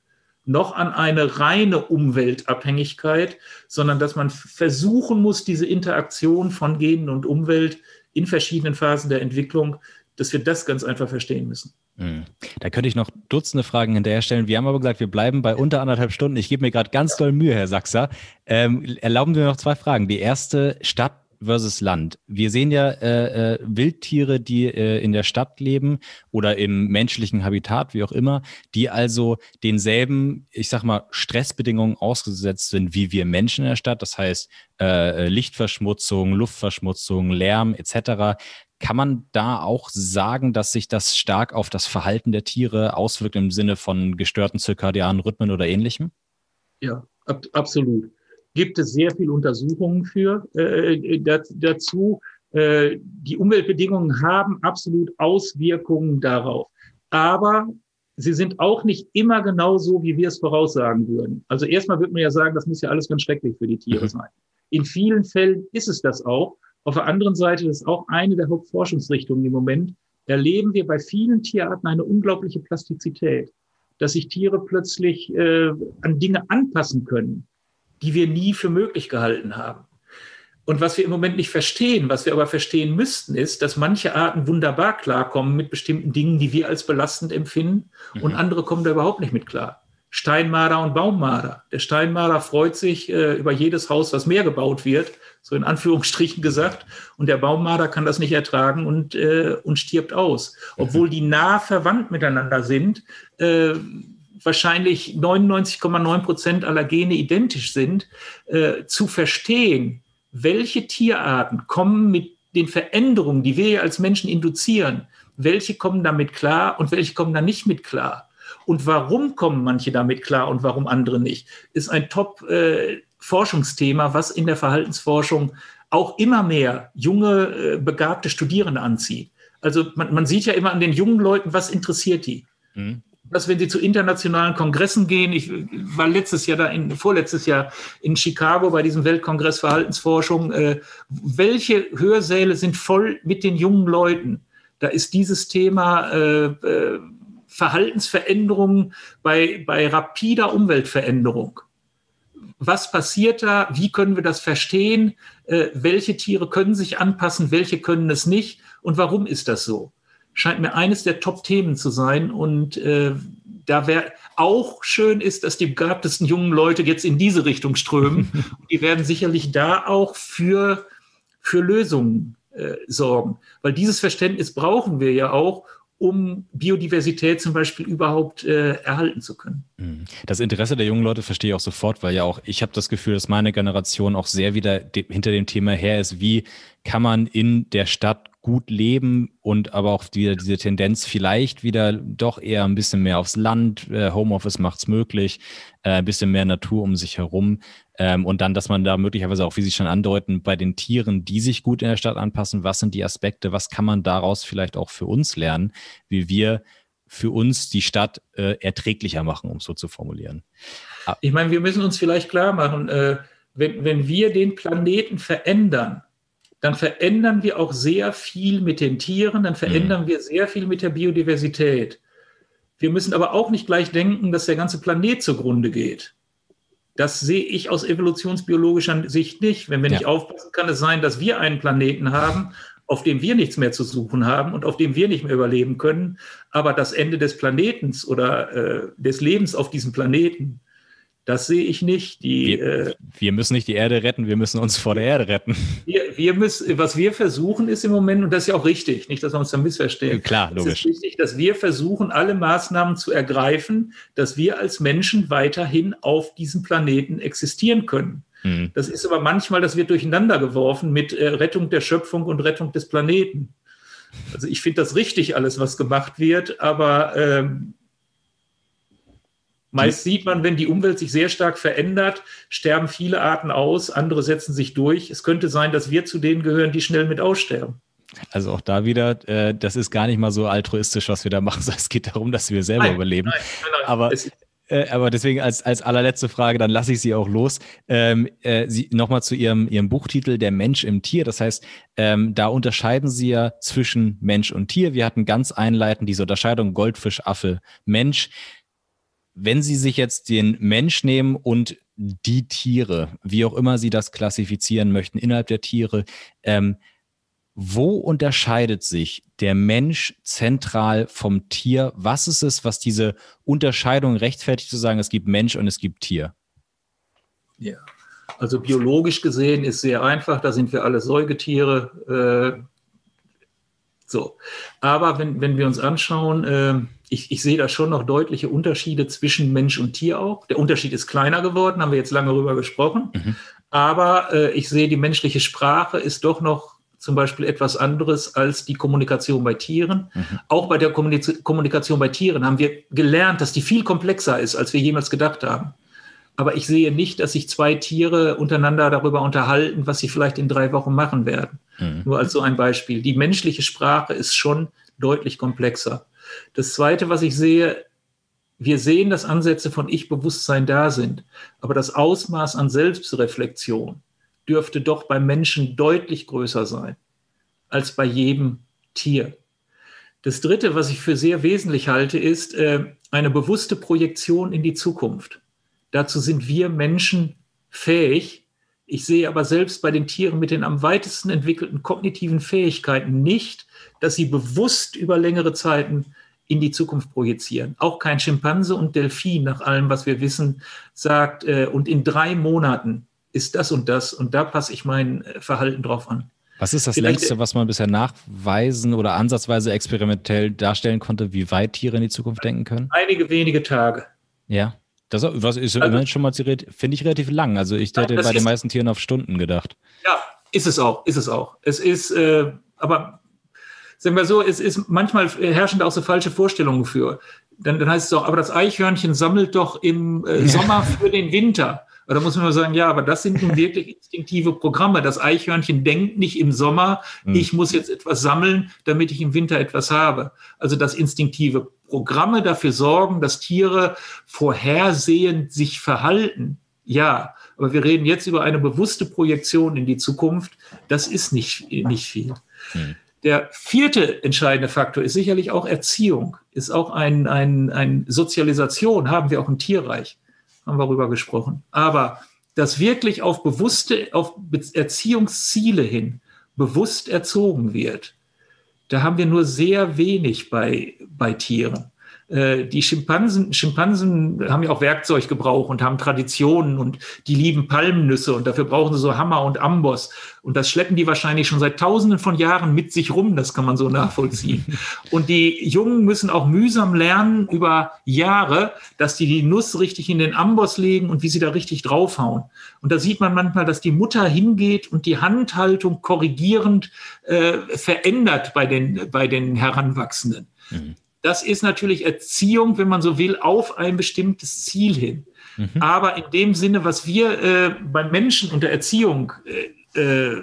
noch an eine reine Umweltabhängigkeit, sondern dass man versuchen muss, diese Interaktion von Genen und Umwelt in verschiedenen Phasen der Entwicklung, dass wir das ganz einfach verstehen müssen. Hm. Da könnte ich noch Dutzende Fragen hinterher stellen. Wir haben aber gesagt, wir bleiben bei unter anderthalb Stunden. Ich gebe mir gerade ganz doll Mühe, Herr Sachser. Ähm, erlauben Sie mir noch zwei Fragen. Die erste, Stadt versus Land. Wir sehen ja äh, äh, Wildtiere, die äh, in der Stadt leben oder im menschlichen Habitat, wie auch immer, die also denselben, ich sag mal, Stressbedingungen ausgesetzt sind wie wir Menschen in der Stadt. Das heißt äh, Lichtverschmutzung, Luftverschmutzung, Lärm etc. Kann man da auch sagen, dass sich das stark auf das Verhalten der Tiere auswirkt im Sinne von gestörten zirkadianen Rhythmen oder ähnlichem? Ja, ab, absolut gibt es sehr viele Untersuchungen für äh, dazu. Äh, die Umweltbedingungen haben absolut Auswirkungen darauf. Aber sie sind auch nicht immer genau so, wie wir es voraussagen würden. Also erstmal würde man ja sagen, das muss ja alles ganz schrecklich für die Tiere mhm. sein. In vielen Fällen ist es das auch. Auf der anderen Seite, das ist auch eine der Hauptforschungsrichtungen im Moment, erleben wir bei vielen Tierarten eine unglaubliche Plastizität, dass sich Tiere plötzlich äh, an Dinge anpassen können die wir nie für möglich gehalten haben. Und was wir im Moment nicht verstehen, was wir aber verstehen müssten, ist, dass manche Arten wunderbar klarkommen mit bestimmten Dingen, die wir als belastend empfinden, mhm. und andere kommen da überhaupt nicht mit klar. Steinmarder und Baummarder. Der Steinmarder freut sich äh, über jedes Haus, was mehr gebaut wird, so in Anführungsstrichen gesagt, und der Baummarder kann das nicht ertragen und, äh, und stirbt aus. Obwohl die nah verwandt miteinander sind, äh, wahrscheinlich 99,9 Prozent aller Gene identisch sind, äh, zu verstehen, welche Tierarten kommen mit den Veränderungen, die wir als Menschen induzieren, welche kommen damit klar und welche kommen da nicht mit klar. Und warum kommen manche damit klar und warum andere nicht, ist ein Top-Forschungsthema, äh, was in der Verhaltensforschung auch immer mehr junge, äh, begabte Studierende anzieht. Also man, man, sieht ja immer an den jungen Leuten, was interessiert die. Mhm dass wenn sie zu internationalen Kongressen gehen, ich war letztes Jahr da, in, vorletztes Jahr in Chicago bei diesem Weltkongress Verhaltensforschung, äh, welche Hörsäle sind voll mit den jungen Leuten? Da ist dieses Thema äh, äh, Verhaltensveränderungen bei, bei rapider Umweltveränderung. Was passiert da? Wie können wir das verstehen? Äh, welche Tiere können sich anpassen? Welche können es nicht? Und warum ist das so? Scheint mir eines der Top-Themen zu sein. Und äh, da wäre auch schön ist, dass die begabtesten jungen Leute jetzt in diese Richtung strömen. die werden sicherlich da auch für, für Lösungen äh, sorgen. Weil dieses Verständnis brauchen wir ja auch, um Biodiversität zum Beispiel überhaupt äh, erhalten zu können. Mhm. Das Interesse der jungen Leute verstehe ich auch sofort, weil ja auch ich habe das Gefühl, dass meine Generation auch sehr wieder de hinter dem Thema her ist, wie kann man in der Stadt gut leben und aber auch wieder diese Tendenz vielleicht wieder doch eher ein bisschen mehr aufs Land. Äh, Homeoffice macht es möglich, äh, ein bisschen mehr Natur um sich herum. Ähm, und dann, dass man da möglicherweise auch, wie Sie schon andeuten, bei den Tieren, die sich gut in der Stadt anpassen, was sind die Aspekte, was kann man daraus vielleicht auch für uns lernen, wie wir für uns die Stadt äh, erträglicher machen, um es so zu formulieren. Ah. Ich meine, wir müssen uns vielleicht klar machen, äh, wenn, wenn wir den Planeten verändern, dann verändern wir auch sehr viel mit den Tieren, dann verändern mhm. wir sehr viel mit der Biodiversität. Wir müssen aber auch nicht gleich denken, dass der ganze Planet zugrunde geht. Das sehe ich aus evolutionsbiologischer Sicht nicht. Wenn wir ja. nicht aufpassen, kann es sein, dass wir einen Planeten haben, auf dem wir nichts mehr zu suchen haben und auf dem wir nicht mehr überleben können. Aber das Ende des Planetens oder äh, des Lebens auf diesem Planeten das sehe ich nicht. Die, wir, äh, wir, müssen nicht die Erde retten, wir müssen uns vor der Erde retten. Wir, wir müssen, was wir versuchen ist im Moment, und das ist ja auch richtig, nicht, dass wir uns da missverstehen. Klar, logisch. Es ist wichtig, dass wir versuchen, alle Maßnahmen zu ergreifen, dass wir als Menschen weiterhin auf diesem Planeten existieren können. Mhm. Das ist aber manchmal, das wird durcheinander geworfen mit äh, Rettung der Schöpfung und Rettung des Planeten. Also ich finde das richtig, alles, was gemacht wird, aber ähm, meist sieht man, wenn die Umwelt sich sehr stark verändert, sterben viele Arten aus, andere setzen sich durch. Es könnte sein, dass wir zu denen gehören, die schnell mit aussterben. Also auch da wieder, äh, das ist gar nicht mal so altruistisch, was wir da machen, sondern es geht darum, dass wir selber nein, überleben. Nein, nein, aber, äh, aber deswegen als, als allerletzte Frage, dann lasse ich Sie auch los. Ähm, äh, Sie nochmal zu Ihrem, Ihrem Buchtitel Der Mensch im Tier. Das heißt, ähm, da unterscheiden Sie ja zwischen Mensch und Tier. Wir hatten ganz einleitend diese Unterscheidung Goldfisch, Affe, Mensch. Wenn Sie sich jetzt den Mensch nehmen und die Tiere, wie auch immer Sie das klassifizieren möchten, innerhalb der Tiere, ähm, wo unterscheidet sich der Mensch zentral vom Tier? Was ist es, was diese Unterscheidung rechtfertigt zu sagen, es gibt Mensch und es gibt Tier? Ja, also biologisch gesehen ist sehr einfach, da sind wir alle Säugetiere. Äh, so, aber wenn, wenn wir uns anschauen, äh, ich, ich sehe da schon noch deutliche Unterschiede zwischen Mensch und Tier auch. Der Unterschied ist kleiner geworden, haben wir jetzt lange darüber gesprochen. Mhm. Aber äh, ich sehe, die menschliche Sprache ist doch noch zum Beispiel etwas anderes als die Kommunikation bei Tieren. Mhm. Auch bei der Kommunikation bei Tieren haben wir gelernt, dass die viel komplexer ist, als wir jemals gedacht haben. Aber ich sehe nicht, dass sich zwei Tiere untereinander darüber unterhalten, was sie vielleicht in drei Wochen machen werden. Mhm. Nur als so ein Beispiel. Die menschliche Sprache ist schon deutlich komplexer. Das Zweite, was ich sehe, wir sehen, dass Ansätze von Ich-Bewusstsein da sind, aber das Ausmaß an Selbstreflexion, dürfte doch beim Menschen deutlich größer sein als bei jedem Tier. Das Dritte, was ich für sehr wesentlich halte, ist äh, eine bewusste Projektion in die Zukunft. Dazu sind wir Menschen fähig. Ich sehe aber selbst bei den Tieren mit den am weitesten entwickelten kognitiven Fähigkeiten nicht, dass sie bewusst über längere Zeiten in die Zukunft projizieren. Auch kein Schimpanse und Delfin, nach allem, was wir wissen, sagt, äh, und in drei Monaten ist das und das und da passe ich mein äh, Verhalten drauf an. Was ist das Vielleicht, längste, was man bisher nachweisen oder ansatzweise experimentell darstellen konnte, wie weit Tiere in die Zukunft denken können? Einige wenige Tage. Ja. Das was ist also, immerhin schon mal, finde ich, relativ lang. Also ich hätte bei den meisten Tieren auf Stunden gedacht. Ja, ist es auch, ist es auch. Es ist, äh, aber sagen wir so, es ist manchmal herrschen da auch so falsche Vorstellungen für. Dann, dann heißt es auch, aber das Eichhörnchen sammelt doch im äh, Sommer für den Winter. Da muss man sagen, ja, aber das sind nun wirklich instinktive Programme. Das Eichhörnchen denkt nicht im Sommer, mhm. ich muss jetzt etwas sammeln, damit ich im Winter etwas habe. Also das instinktive Programme dafür sorgen, dass Tiere vorhersehend sich verhalten. Ja, aber wir reden jetzt über eine bewusste Projektion in die Zukunft. Das ist nicht, nicht viel. Mhm. Der vierte entscheidende Faktor ist sicherlich auch Erziehung, ist auch ein, ein, ein Sozialisation, haben wir auch im Tierreich haben wir darüber gesprochen. Aber dass wirklich auf bewusste, auf Erziehungsziele hin bewusst erzogen wird, da haben wir nur sehr wenig bei, bei Tieren. Äh, die Schimpansen, Schimpansen haben ja auch Werkzeuggebrauch und haben Traditionen und die lieben Palmnüsse und dafür brauchen sie so Hammer und Amboss. Und das schleppen die wahrscheinlich schon seit tausenden von Jahren mit sich rum, das kann man so nachvollziehen. Und die Jungen müssen auch mühsam lernen über Jahre, dass die die Nuss richtig in den Amboss legen und wie sie da richtig draufhauen. Und da sieht man manchmal, dass die Mutter hingeht und die Handhaltung korrigierend äh, verändert bei den, bei den Heranwachsenden. Mhm. Das ist natürlich Erziehung, wenn man so will, auf ein bestimmtes Ziel hin. Mhm. Aber in dem Sinne, was wir äh, beim Menschen unter Erziehung äh, äh,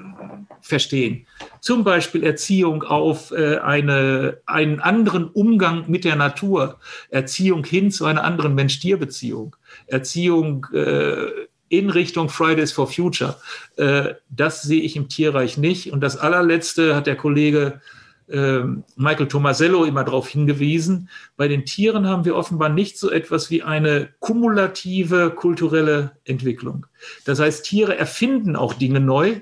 verstehen, zum Beispiel Erziehung auf äh, eine, einen anderen Umgang mit der Natur, Erziehung hin zu einer anderen Mensch-Tier-Beziehung, Erziehung äh, in Richtung Fridays for Future, äh, das sehe ich im Tierreich nicht. Und das allerletzte hat der Kollege ähm, Michael Tomasello immer darauf hingewiesen, bei den Tieren haben wir offenbar nicht so etwas wie eine kumulative kulturelle Entwicklung. Das heißt, Tiere erfinden auch Dinge neu.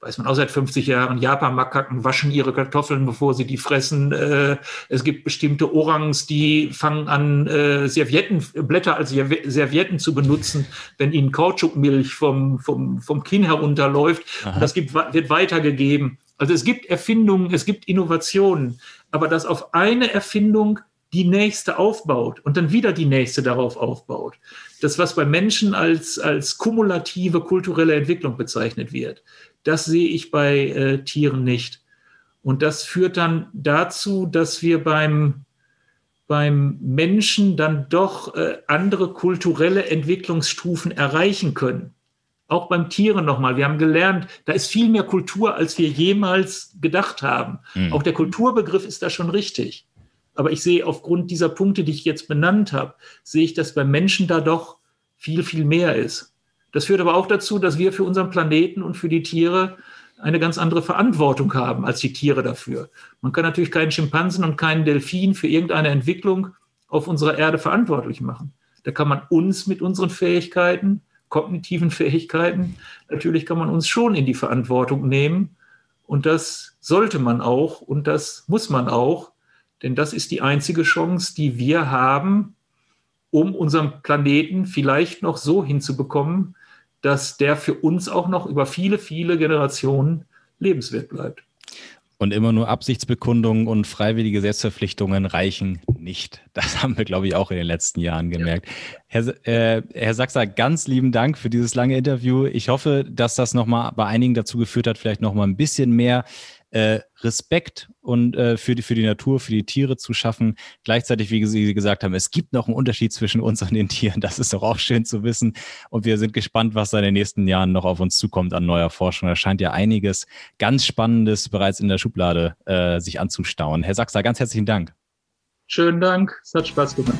Weiß man auch seit 50 Jahren, Japan-Makaken waschen ihre Kartoffeln, bevor sie die fressen. Äh, es gibt bestimmte Orangs, die fangen an, äh, Serviettenblätter als Servietten zu benutzen, wenn ihnen Kautschukmilch vom, vom, vom Kinn herunterläuft. Und das gibt, wird weitergegeben. Also es gibt Erfindungen, es gibt Innovationen, aber dass auf eine Erfindung die nächste aufbaut und dann wieder die nächste darauf aufbaut. Das, was bei Menschen als, als kumulative kulturelle Entwicklung bezeichnet wird, das sehe ich bei äh, Tieren nicht. Und das führt dann dazu, dass wir beim, beim Menschen dann doch äh, andere kulturelle Entwicklungsstufen erreichen können. Auch beim Tieren nochmal. Wir haben gelernt, da ist viel mehr Kultur, als wir jemals gedacht haben. Mhm. Auch der Kulturbegriff ist da schon richtig. Aber ich sehe aufgrund dieser Punkte, die ich jetzt benannt habe, sehe ich, dass beim Menschen da doch viel, viel mehr ist. Das führt aber auch dazu, dass wir für unseren Planeten und für die Tiere eine ganz andere Verantwortung haben als die Tiere dafür. Man kann natürlich keinen Schimpansen und keinen Delfin für irgendeine Entwicklung auf unserer Erde verantwortlich machen. Da kann man uns mit unseren Fähigkeiten, kognitiven Fähigkeiten, natürlich kann man uns schon in die Verantwortung nehmen. Und das sollte man auch und das muss man auch, denn das ist die einzige Chance, die wir haben, um unseren Planeten vielleicht noch so hinzubekommen, dass der für uns auch noch über viele, viele Generationen lebenswert bleibt. Und immer nur Absichtsbekundungen und freiwillige Selbstverpflichtungen reichen nicht. Das haben wir, glaube ich, auch in den letzten Jahren gemerkt. Ja. Herr, äh, Herr Sachser, ganz lieben Dank für dieses lange Interview. Ich hoffe, dass das nochmal bei einigen dazu geführt hat, vielleicht nochmal ein bisschen mehr äh, Respekt und äh, für, die, für die Natur, für die Tiere zu schaffen. Gleichzeitig, wie Sie gesagt haben, es gibt noch einen Unterschied zwischen uns und den Tieren. Das ist doch auch schön zu wissen. Und wir sind gespannt, was da in den nächsten Jahren noch auf uns zukommt an neuer Forschung. Da scheint ja einiges ganz Spannendes bereits in der Schublade äh, sich anzustauen. Herr Sachser, ganz herzlichen Dank. Schönen Dank. Es hat Spaß gemacht.